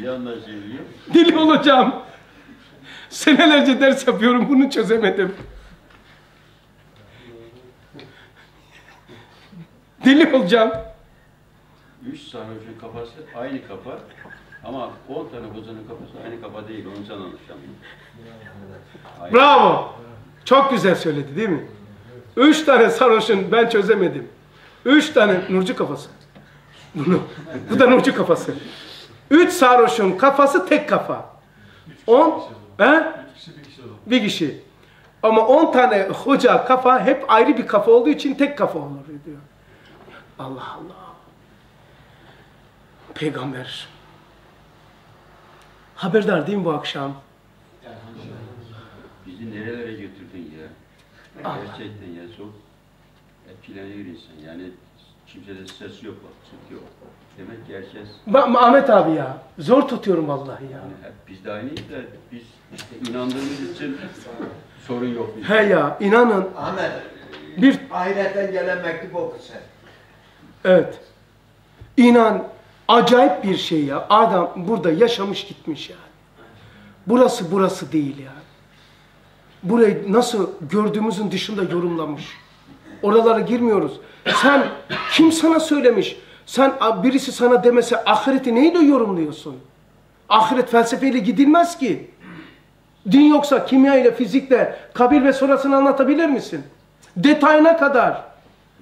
İyi anlaşılıyor. Deli olacağım. Senelerce ders yapıyorum, bunu çözemedim. Deli olacağım. Üç sarhoşun kafası aynı kafa. Ama 10 tane kozanın kafası aynı kafa değil. Onu sen anlaşamıyorsun. Bravo. Çok güzel söyledi değil mi? Üç tane sarhoşun ben çözemedim. Üç tane Nurcu kafası. Bunu, bu da Nurcu kafası. Üç sarhoşun kafası tek kafa. On, he? Bir kişi. Ama on tane hoca kafa hep ayrı bir kafa olduğu için tek kafa olur diyor. Allah Allah. Peygamber. Haberdar değil mi bu akşam? Bizi nerelere götürdün ya? Ah. Gerçekten ya çok etkileniyor insan. Yani kimsede ses yok, bak, sık yok. Demek ki herkes Bak Ahmet abi ya. Zor tutuyorum vallahi ya. yani hep biz de aynıyız da biz işte inandığımız için sorun yok bizde. He ya inanın Ahmet, bir ahiretten gelen mektup oku sen. evet. İnan acayip bir şey ya. Adam burada yaşamış gitmiş yani. Burası burası değil yani. Burayı nasıl gördüğümüzün dışında yorumlamış. Oralara girmiyoruz. Sen kim sana söylemiş? Sen birisi sana demese ahireti neyle yorumluyorsun? Ahiret felsefeyle gidilmez ki. Din yoksa kimya ile fizikle kabir ve sonrasını anlatabilir misin? Detayına kadar.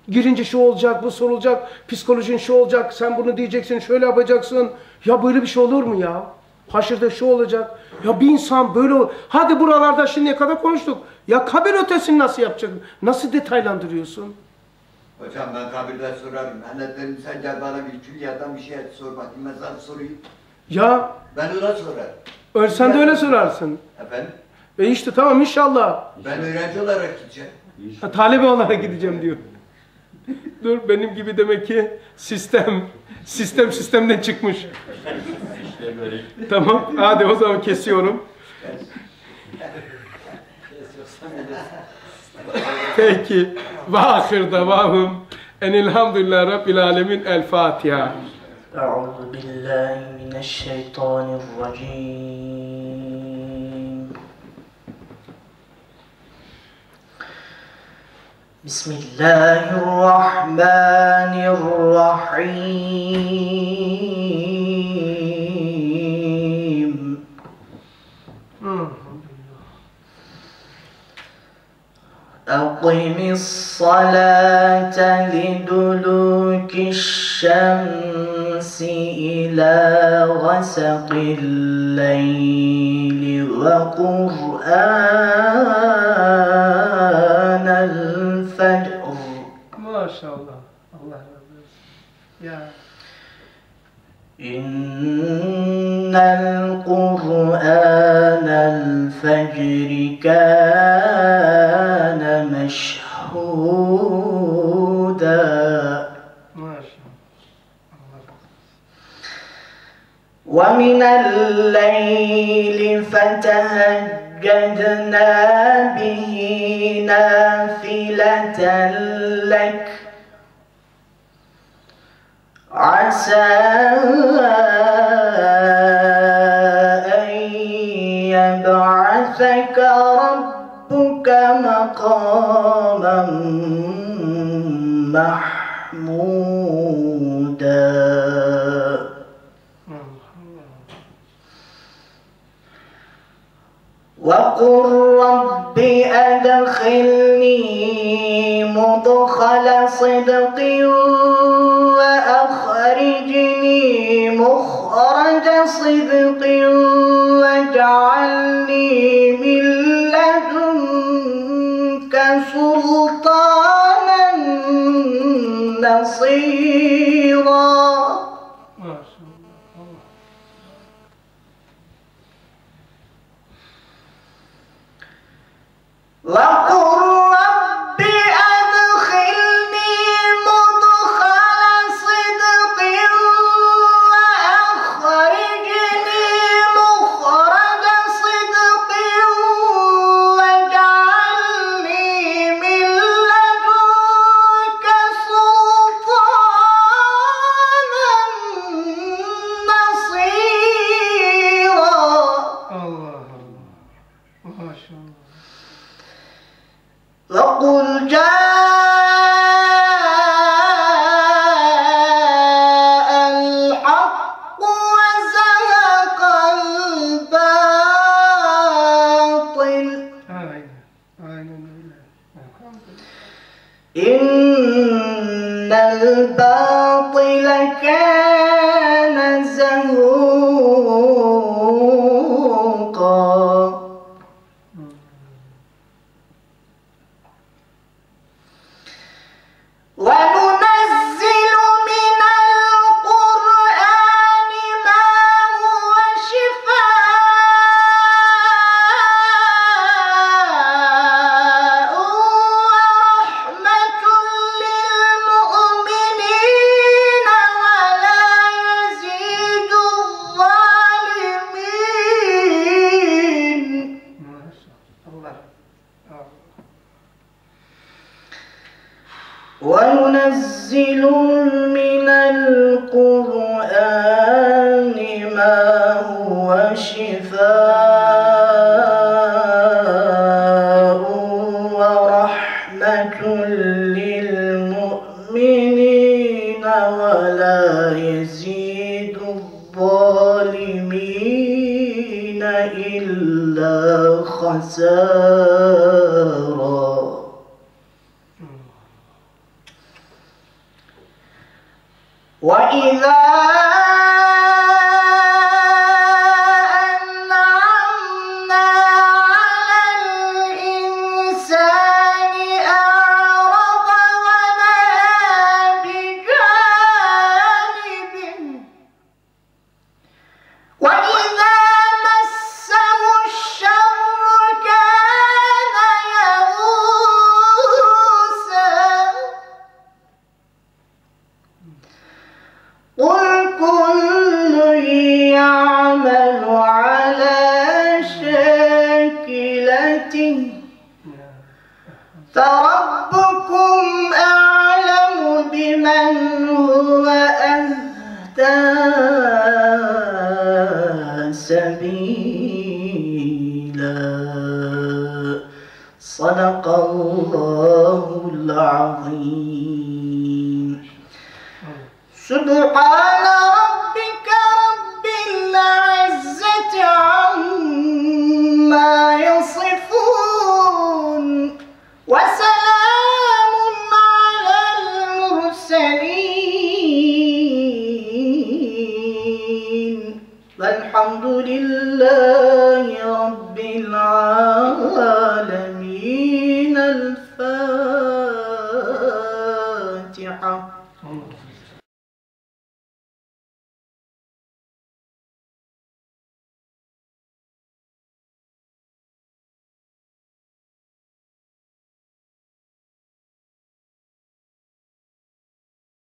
Girince şu olacak, bu sorulacak, psikolojin şu olacak, sen bunu diyeceksin, şöyle yapacaksın. Ya böyle bir şey olur mu ya? Haşırda şu olacak. Ya bir insan böyle Hadi buralarda şimdiye kadar konuştuk. Ya kabir ötesini nasıl yapacaksın? Nasıl detaylandırıyorsun? Hocam ben kabirde sorarım. Hele dedim sen gel bana bir külliyadan bir şey sor bakayım. Ben sana sorayım. Ya Ben ona sorarım. ölsen de öyle sorarsın. Efendim? E işte tamam inşallah. Ben öğrenci olarak gideceğim. Ha, talebe olarak gideceğim diyor. Dur benim gibi demek ki sistem, sistem sistemden çıkmış. tamam, hadi o zaman kesiyorum. Peki. Ve ahir davahım. Enilhamdülillah Rabbil Alemin. El Fatiha. Euzu billahi mineşşeytanirracim. بسم الله الرحمن الرحيم. أقم الصلاة لدلوك الشمس إلى غسق الليل وقرآن شاء الله الله يا إن القرآن الفجر كان مشهودا. ومن الليل فتهجدنا به نافلة لك. عسى أن يبعثك ربك مقاما محمودا. صدق واجعلني من لدنك سلطانا نصيرا Maşallah.